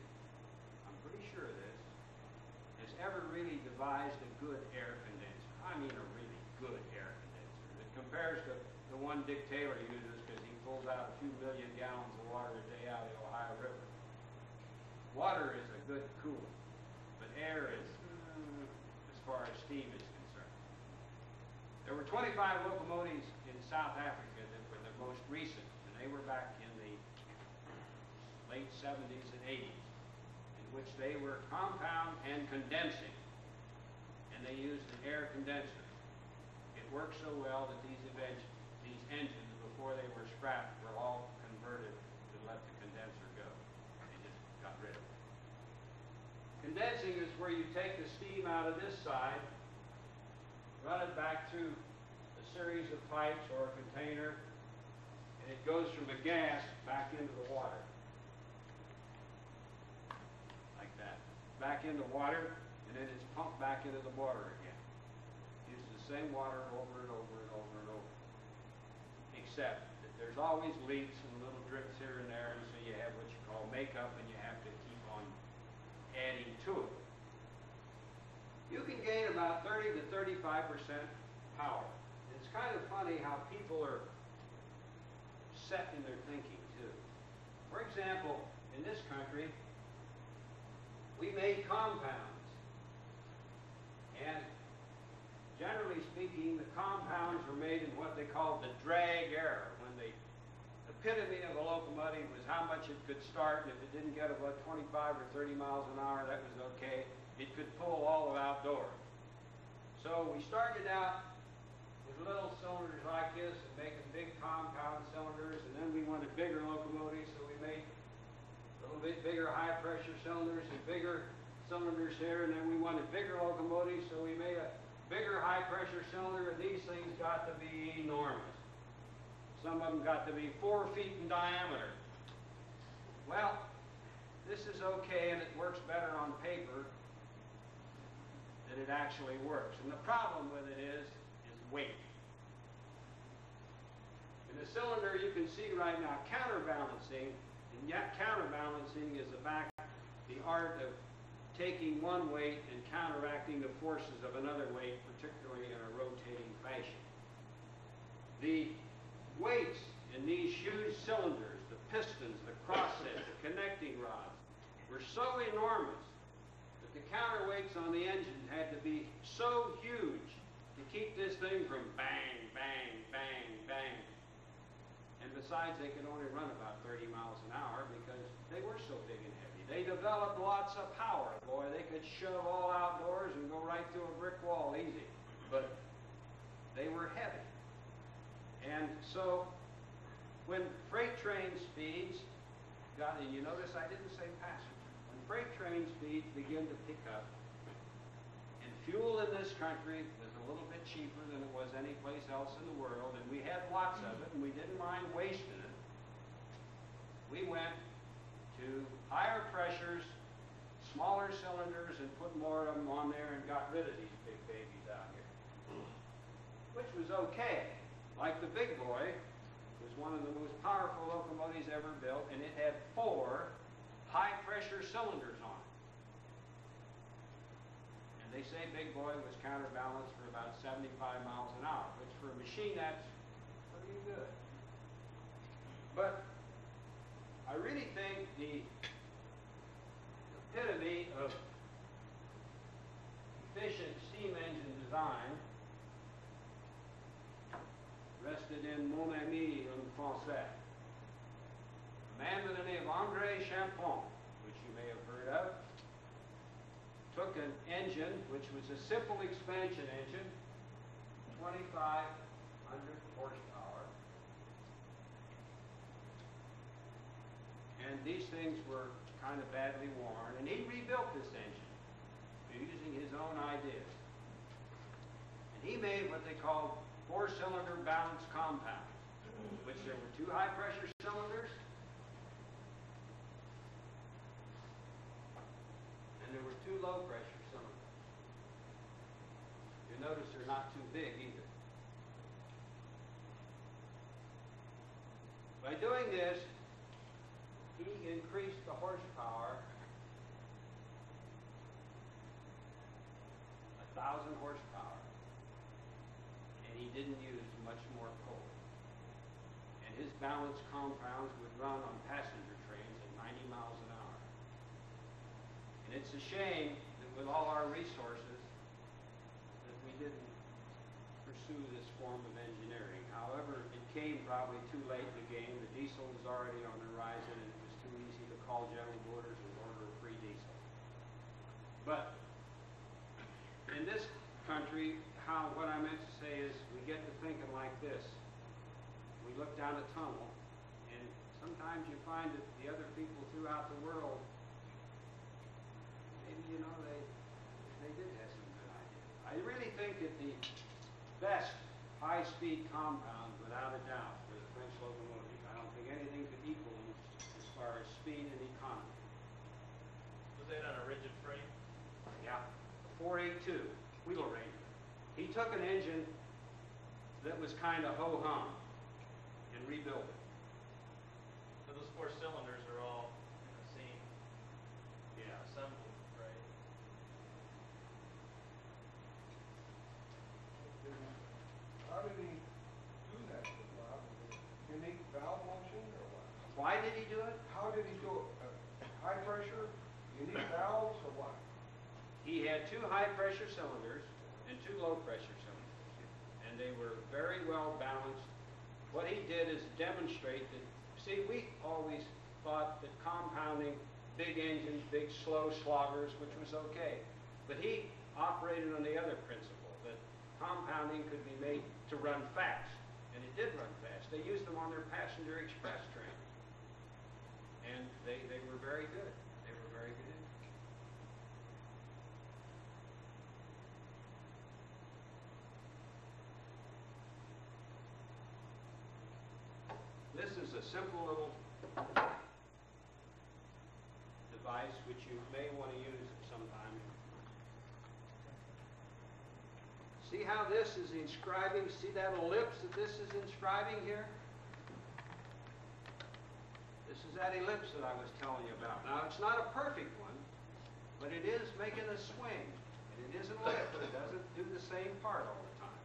I'm pretty sure of this, has ever really devised a good air condenser. I mean a really good air condenser. That compares to the one Dick Taylor uses because he pulls out a few million gallons of water a day out of the Ohio River. Water is a good coolant, but air is, mm, as far as steam is concerned. There were 25 locomotives in South Africa that were the most recent, and they were back in the late 70s and 80s, in which they were compound and condensing, and they used an air condenser. It worked so well that these these engines, before they were scrapped, were all converted to let the condenser go. They just got rid of it. Condensing is where you take the steam out of this side, run it back through a series of pipes or a container, and it goes from a gas back into the water. Like that. Back into the water, and then it's pumped back into the water again. Uses the same water over and over and over and over. Except that there's always leaks and little drips here and there, and so you have what you call makeup, and you have to keep on adding to it. You can gain about 30 to 35 percent power. It's kind of funny how people are set in their thinking too. For example, in this country, we made compounds. And generally speaking, the compounds were made in what they called the drag era, epitome of a locomotive was how much it could start, if it didn't get above 25 or 30 miles an hour, that was okay. It could pull all of outdoors. So we started out with little cylinders like this and making big compound cylinders, and then we wanted bigger locomotives, so we made a little bit bigger high pressure cylinders and bigger cylinders here, and then we wanted bigger locomotives, so we made a bigger high pressure cylinder, and these things got to be enormous. Some of them got to be four feet in diameter. Well, this is okay and it works better on paper than it actually works. And the problem with it is, is weight. In the cylinder, you can see right now counterbalancing, and yet counterbalancing is the back, the art of taking one weight and counteracting the forces of another weight, particularly in a rotating fashion. The weights in these huge cylinders, the pistons, the crossheads, the connecting rods, were so enormous that the counterweights on the engine had to be so huge to keep this thing from bang, bang, bang, bang. And besides, they could only run about 30 miles an hour because they were so big and heavy. They developed lots of power. Boy, they could shove all outdoors and go right through a brick wall easy. But they were heavy. And so, when freight train speeds got, and you notice I didn't say passenger, when freight train speeds begin to pick up, and fuel in this country was a little bit cheaper than it was anyplace else in the world, and we had lots of it, and we didn't mind wasting it, we went to higher pressures, smaller cylinders, and put more of them on there and got rid of these big babies out here. Which was okay. Like the Big Boy was one of the most powerful locomotives ever built, and it had four high-pressure cylinders on it. And they say Big Boy was counterbalanced for about 75 miles an hour, which for a machine that's pretty good. But I really think the epitome of efficient steam engine design rested in mon ami en français. A man by the name of Andre Chapelon, which you may have heard of, took an engine, which was a simple expansion engine, 2,500 horsepower, and these things were kind of badly worn, and he rebuilt this engine using his own ideas. And he made what they called four-cylinder balanced compound, which there were two high-pressure cylinders, and there were two low-pressure cylinders. You notice they're not too big either. By doing this, he increased the horsepower a thousand horsepower. And and he didn't use much more coal. And his balanced compounds would run on passenger trains at 90 miles an hour. And it's a shame that with all our resources, that we didn't pursue this form of engineering. However, it came probably too late in the game. The diesel was already on the horizon, and it was too easy to call General Motors and order a free diesel. But in this country, how, what I meant to say is, get to thinking like this. We look down a tunnel, and sometimes you find that the other people throughout the world, maybe, you know, they, they did have some good ideas. I really think that the best high-speed compound, without a doubt, for the French locomotive, I don't think anything could equal them as far as speed and economy. Was that on a rigid frame? Yeah, 482, Wheel Ranger. He took an engine that was kind of ho-hum and rebuilt it. So those four cylinders are all in the same Yeah. assembly, right? How did he do that, Bob? Unique valve motion or what? Why did he do it? How did he do it? Uh, High pressure, unique valves or what? He had two high-pressure cylinders and two low-pressure cylinders, and they were very well balanced. What he did is demonstrate that, see, we always thought that compounding big engines, big slow sloggers, which was okay. But he operated on the other principle, that compounding could be made to run fast, and it did run fast. They used them on their passenger express trains, and they, they were very good. They were very good engines. This is a simple little device which you may want to use at some time. See how this is inscribing, see that ellipse that this is inscribing here? This is that ellipse that I was telling you about. Now, it's not a perfect one, but it is making a swing. And it is an ellipse. It doesn't do the same part all the time.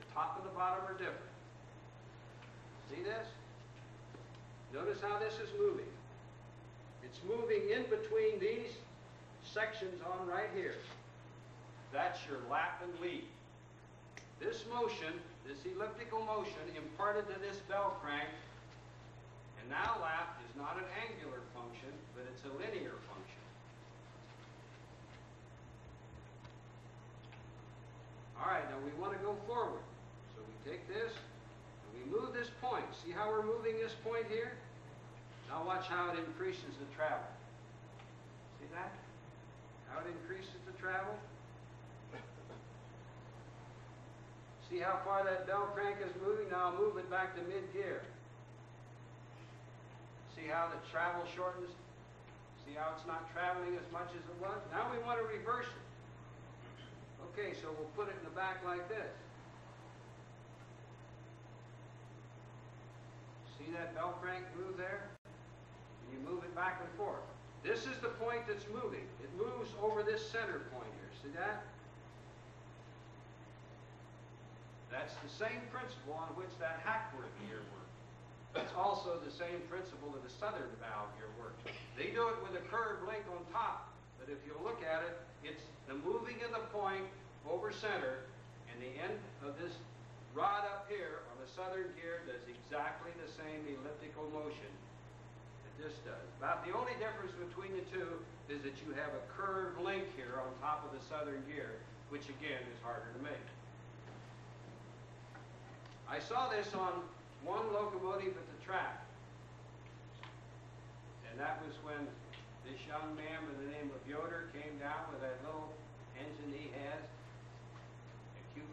The top and the bottom are different. See this? Notice how this is moving. It's moving in between these sections on right here. That's your lap and lead. This motion, this elliptical motion imparted to this bell crank, and now lap is not an angular function, but it's a linear function. All right, now we want to go forward. So we take this, move this point. See how we're moving this point here? Now watch how it increases the travel. See that? How it increases the travel? See how far that bell crank is moving? Now I'll move it back to mid-gear. See how the travel shortens? See how it's not traveling as much as it was? Now we want to reverse it. Okay, so we'll put it in the back like this. See that bell crank move there? And you move it back and forth. This is the point that's moving. It moves over this center point here. See that? That's the same principle on which that Hackworth gear works. It's also the same principle that the southern valve gear works. They do it with a curved link on top, but if you look at it, it's the moving of the point over center, and the end of this rod up here the southern gear does exactly the same elliptical motion that this does. About the only difference between the two is that you have a curved link here on top of the southern gear, which again is harder to make. I saw this on one locomotive at the track. And that was when this young man by the name of Yoder came down with that little engine he has.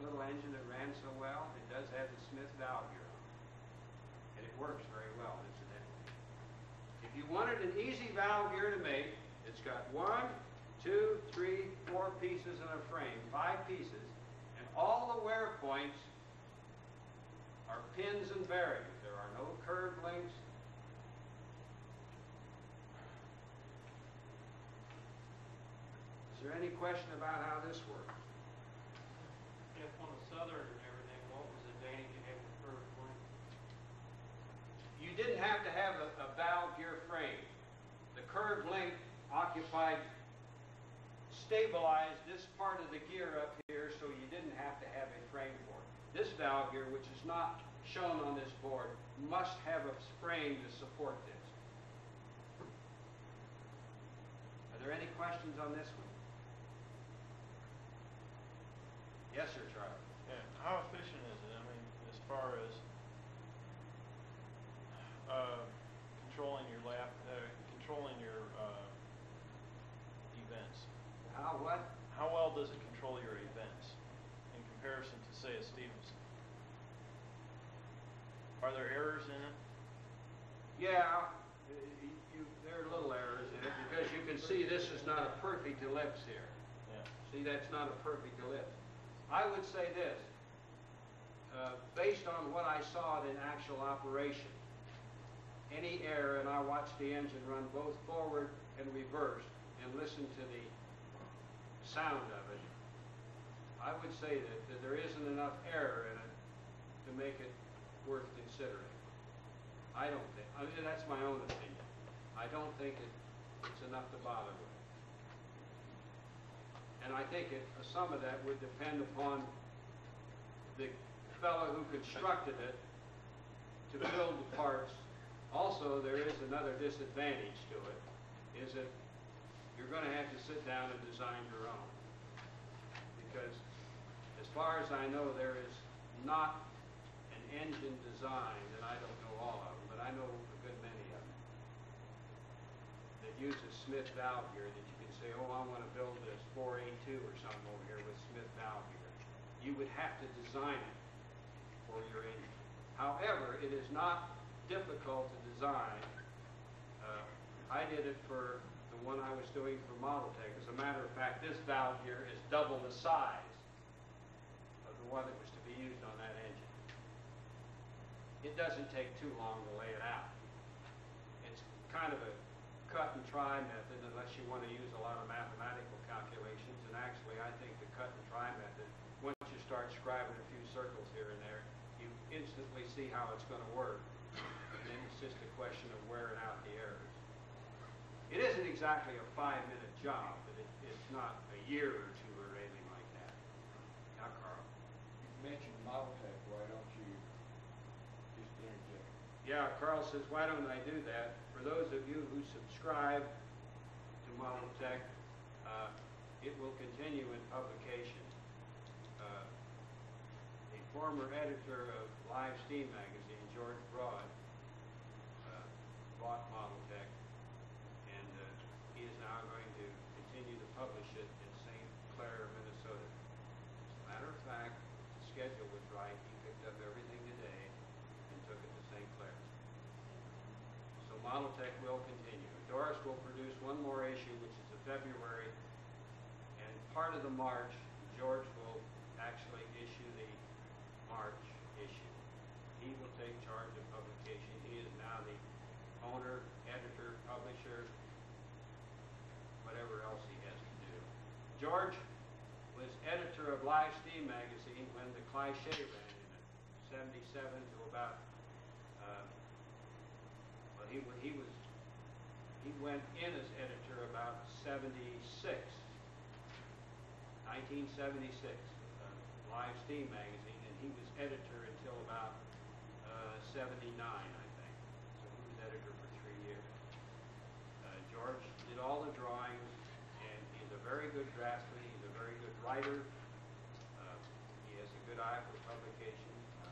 Little engine that ran so well. It does have the Smith valve gear on it. And it works very well, incidentally. If you wanted an easy valve gear to make, it's got one, two, three, four pieces in a frame, five pieces, and all the wear points are pins and bearings. There are no curved links. Is there any question about how this works? If on the southern and everything, what didn't have to have a, a valve gear frame. The curved link occupied, stabilized this part of the gear up here, so you didn't have to have a frame for it. This valve gear, which is not shown on this board, must have a frame to support this. Are there any questions on this one? Yes, sir, Charlie? Yeah, how efficient is it? I mean, as far as, uh, controlling your lap, uh, controlling your, uh, events? How, what? How well does it control your events in comparison to, say, a Stephenson? Are there errors in it? Yeah, uh, you, there are little errors in it, because you can see this is not a perfect ellipse here. Yeah. See, that's not a perfect ellipse. I would say this, uh, based on what I saw in actual operation, any error, and I watched the engine run both forward and reverse, and listen to the sound of it, I would say that, that there isn't enough error in it to make it worth considering. I don't think, I mean, that's my own opinion. I don't think it, it's enough to bother with. And I think it, some of that would depend upon the fellow who constructed it to build the parts. Also, there is another disadvantage to it, is that you're gonna have to sit down and design your own. Because as far as I know, there is not an engine design, and I don't know all of them, but I know a good many of them, that uses Smith valve gear that you can say, oh, I want to build this 482 or something over here with Smith valve gear. You would have to design it for your engine. However, it is not difficult to design. Uh, I did it for one I was doing for Modeltec. As a matter of fact, this valve gear is double the size of the one that was to be used on that engine. It doesn't take too long to lay it out. It's kind of a cut and try method unless you want to use a lot of mathematical calculations. And actually, I think the cut and try method, once you start scribing a few circles here and there, you instantly see how it's going to work. And then it's just a question of wearing out the errors. It isn't exactly a five-minute job, but it, it's not a year or two or anything like that. Now, Carl? You mentioned Modeltec, why don't you just interject? Yeah, Carl says, why don't I do that? For those of you who subscribe to Model Tech, uh, it will continue in publication. Uh, The former editor of Live Steam magazine, George Broad, uh, bought Model Tech, and uh, he is now going to continue to publish it in St. Clair, Minnesota. As a matter of fact, the schedule was right. He picked up everything today and took it to St. Clair. So Modeltec will continue. Doris will produce one more issue, which is a February, and part of the March, George will actually issue the March issue. He will take charge of publication. He is now the owner, editor, publisher, whatever else he has to do. George was editor of Live Steam magazine when the Cliché ran in it, 77 to about, he, he was, he went in as editor about 76, 1976, uh, Live Steam magazine, and he was editor until about uh, 79, I think. So he was editor for three years. Uh, George did all the drawings, and he's a very good draftsman. He's a very good writer. Uh, he has a good eye for publication. Uh,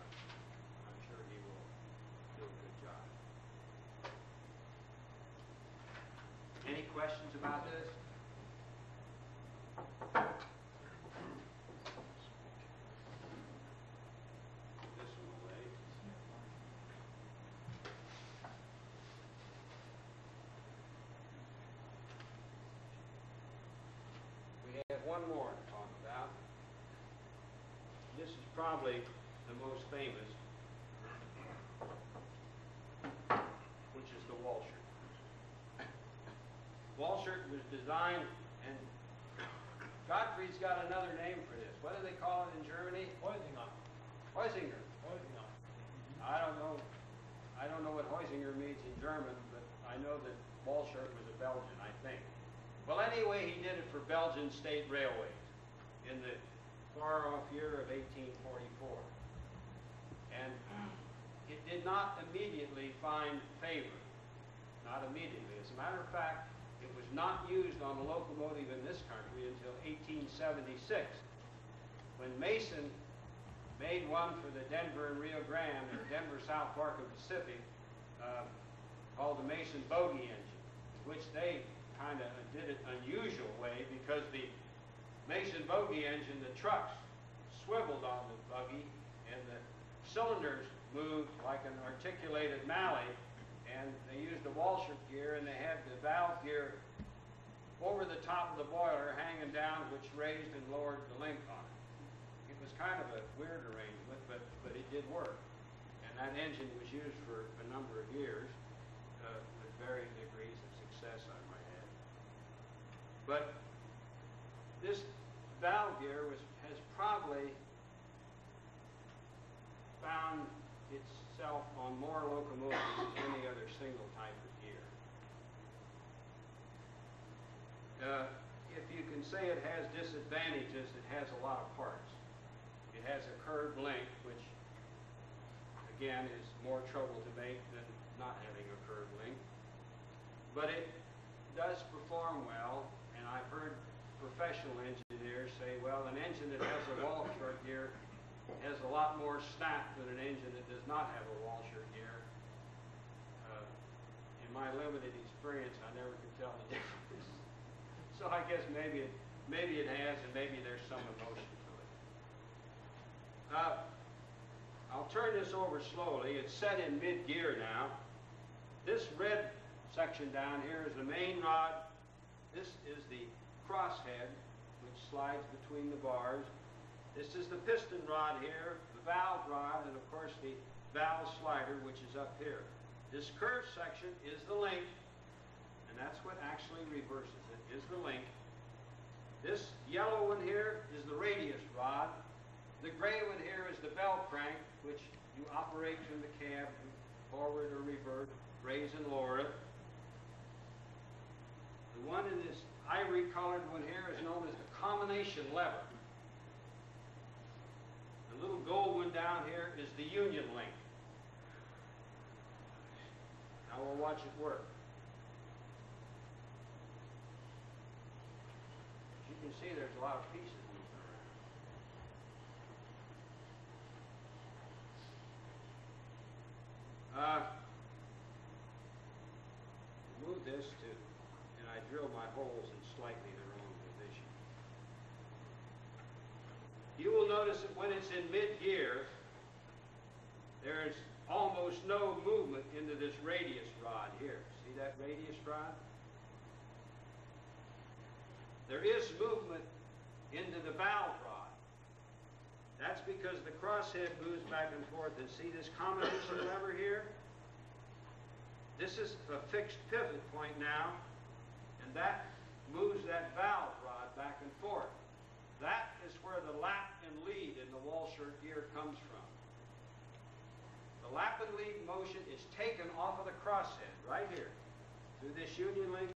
I'm sure he will do a good job. Any We have one more to talk about. This is probably the most famous, which is the Walschaerts. Walschaerts was designed, and Godfrey's got another name for this. What do they call it in Germany? Poisoning on, Heusinger. I don't know, I don't know what Heusinger means in German, but I know that Walschaerts was a Belgian, I think. Well, anyway, he did it for Belgian State Railways in the far-off year of 1844. And it did not immediately find favor. Not immediately. As a matter of fact, not used on a locomotive in this country until 1876, when Mason made one for the Denver and Rio Grande, or Denver, South Park, and Pacific, uh, called the Mason Bogie engine, which they kind of did it unusual way because the Mason Bogie engine, the trucks swiveled on the buggy, and the cylinders moved like an articulated mallet, and they used a Walschaerts gear, and they had the valve gear over the top of the boiler hanging down, which raised and lowered the length on it. It was kind of a weird arrangement, but, but it did work. And that engine was used for a number of years, uh, with varying degrees of success, I might add. But this valve gear was, has probably found itself on more locomotives than any other single type of gear. Uh, if you can say it has disadvantages, it has a lot of parts. It has a curved link, which again is more trouble to make than not having a curved link. But it does perform well, and I've heard professional engineers say, well, an engine that has a Walschaerts gear has a lot more snap than an engine that does not have a Walschaerts gear. Uh, in my limited experience, I never could tell the difference. So I guess maybe it, maybe it has, and maybe there's some emotion to it. Uh, I'll turn this over slowly. It's set in mid-gear now. This red section down here is the main rod. This is the crosshead, which slides between the bars. This is the piston rod here, the valve rod, and of course the valve slider, which is up here. This curved section is the link, and that's what actually reverses it, is the link. This yellow one here is the radius rod. The gray one here is the bell crank, which you operate from the cab, forward or reverse, raise and lower it. The one in this ivory colored one here is known as the combination lever. The little gold one down here is the union link. Now we'll watch it work. As you can see, there's a lot of pieces moving around. Uh, move this to, and I drill my holes in slightly the wrong position. You will notice that when it's in mid-gear, there's almost no movement into this radius rod here. See that radius rod? There is movement into the valve rod. That's because the crosshead moves back and forth. And see this combination lever here? This is a fixed pivot point now, and that moves that valve rod back and forth. That is where the lap and lead in the Walschaerts gear comes from. The lap and lead motion is taken off of the crosshead right here through this union link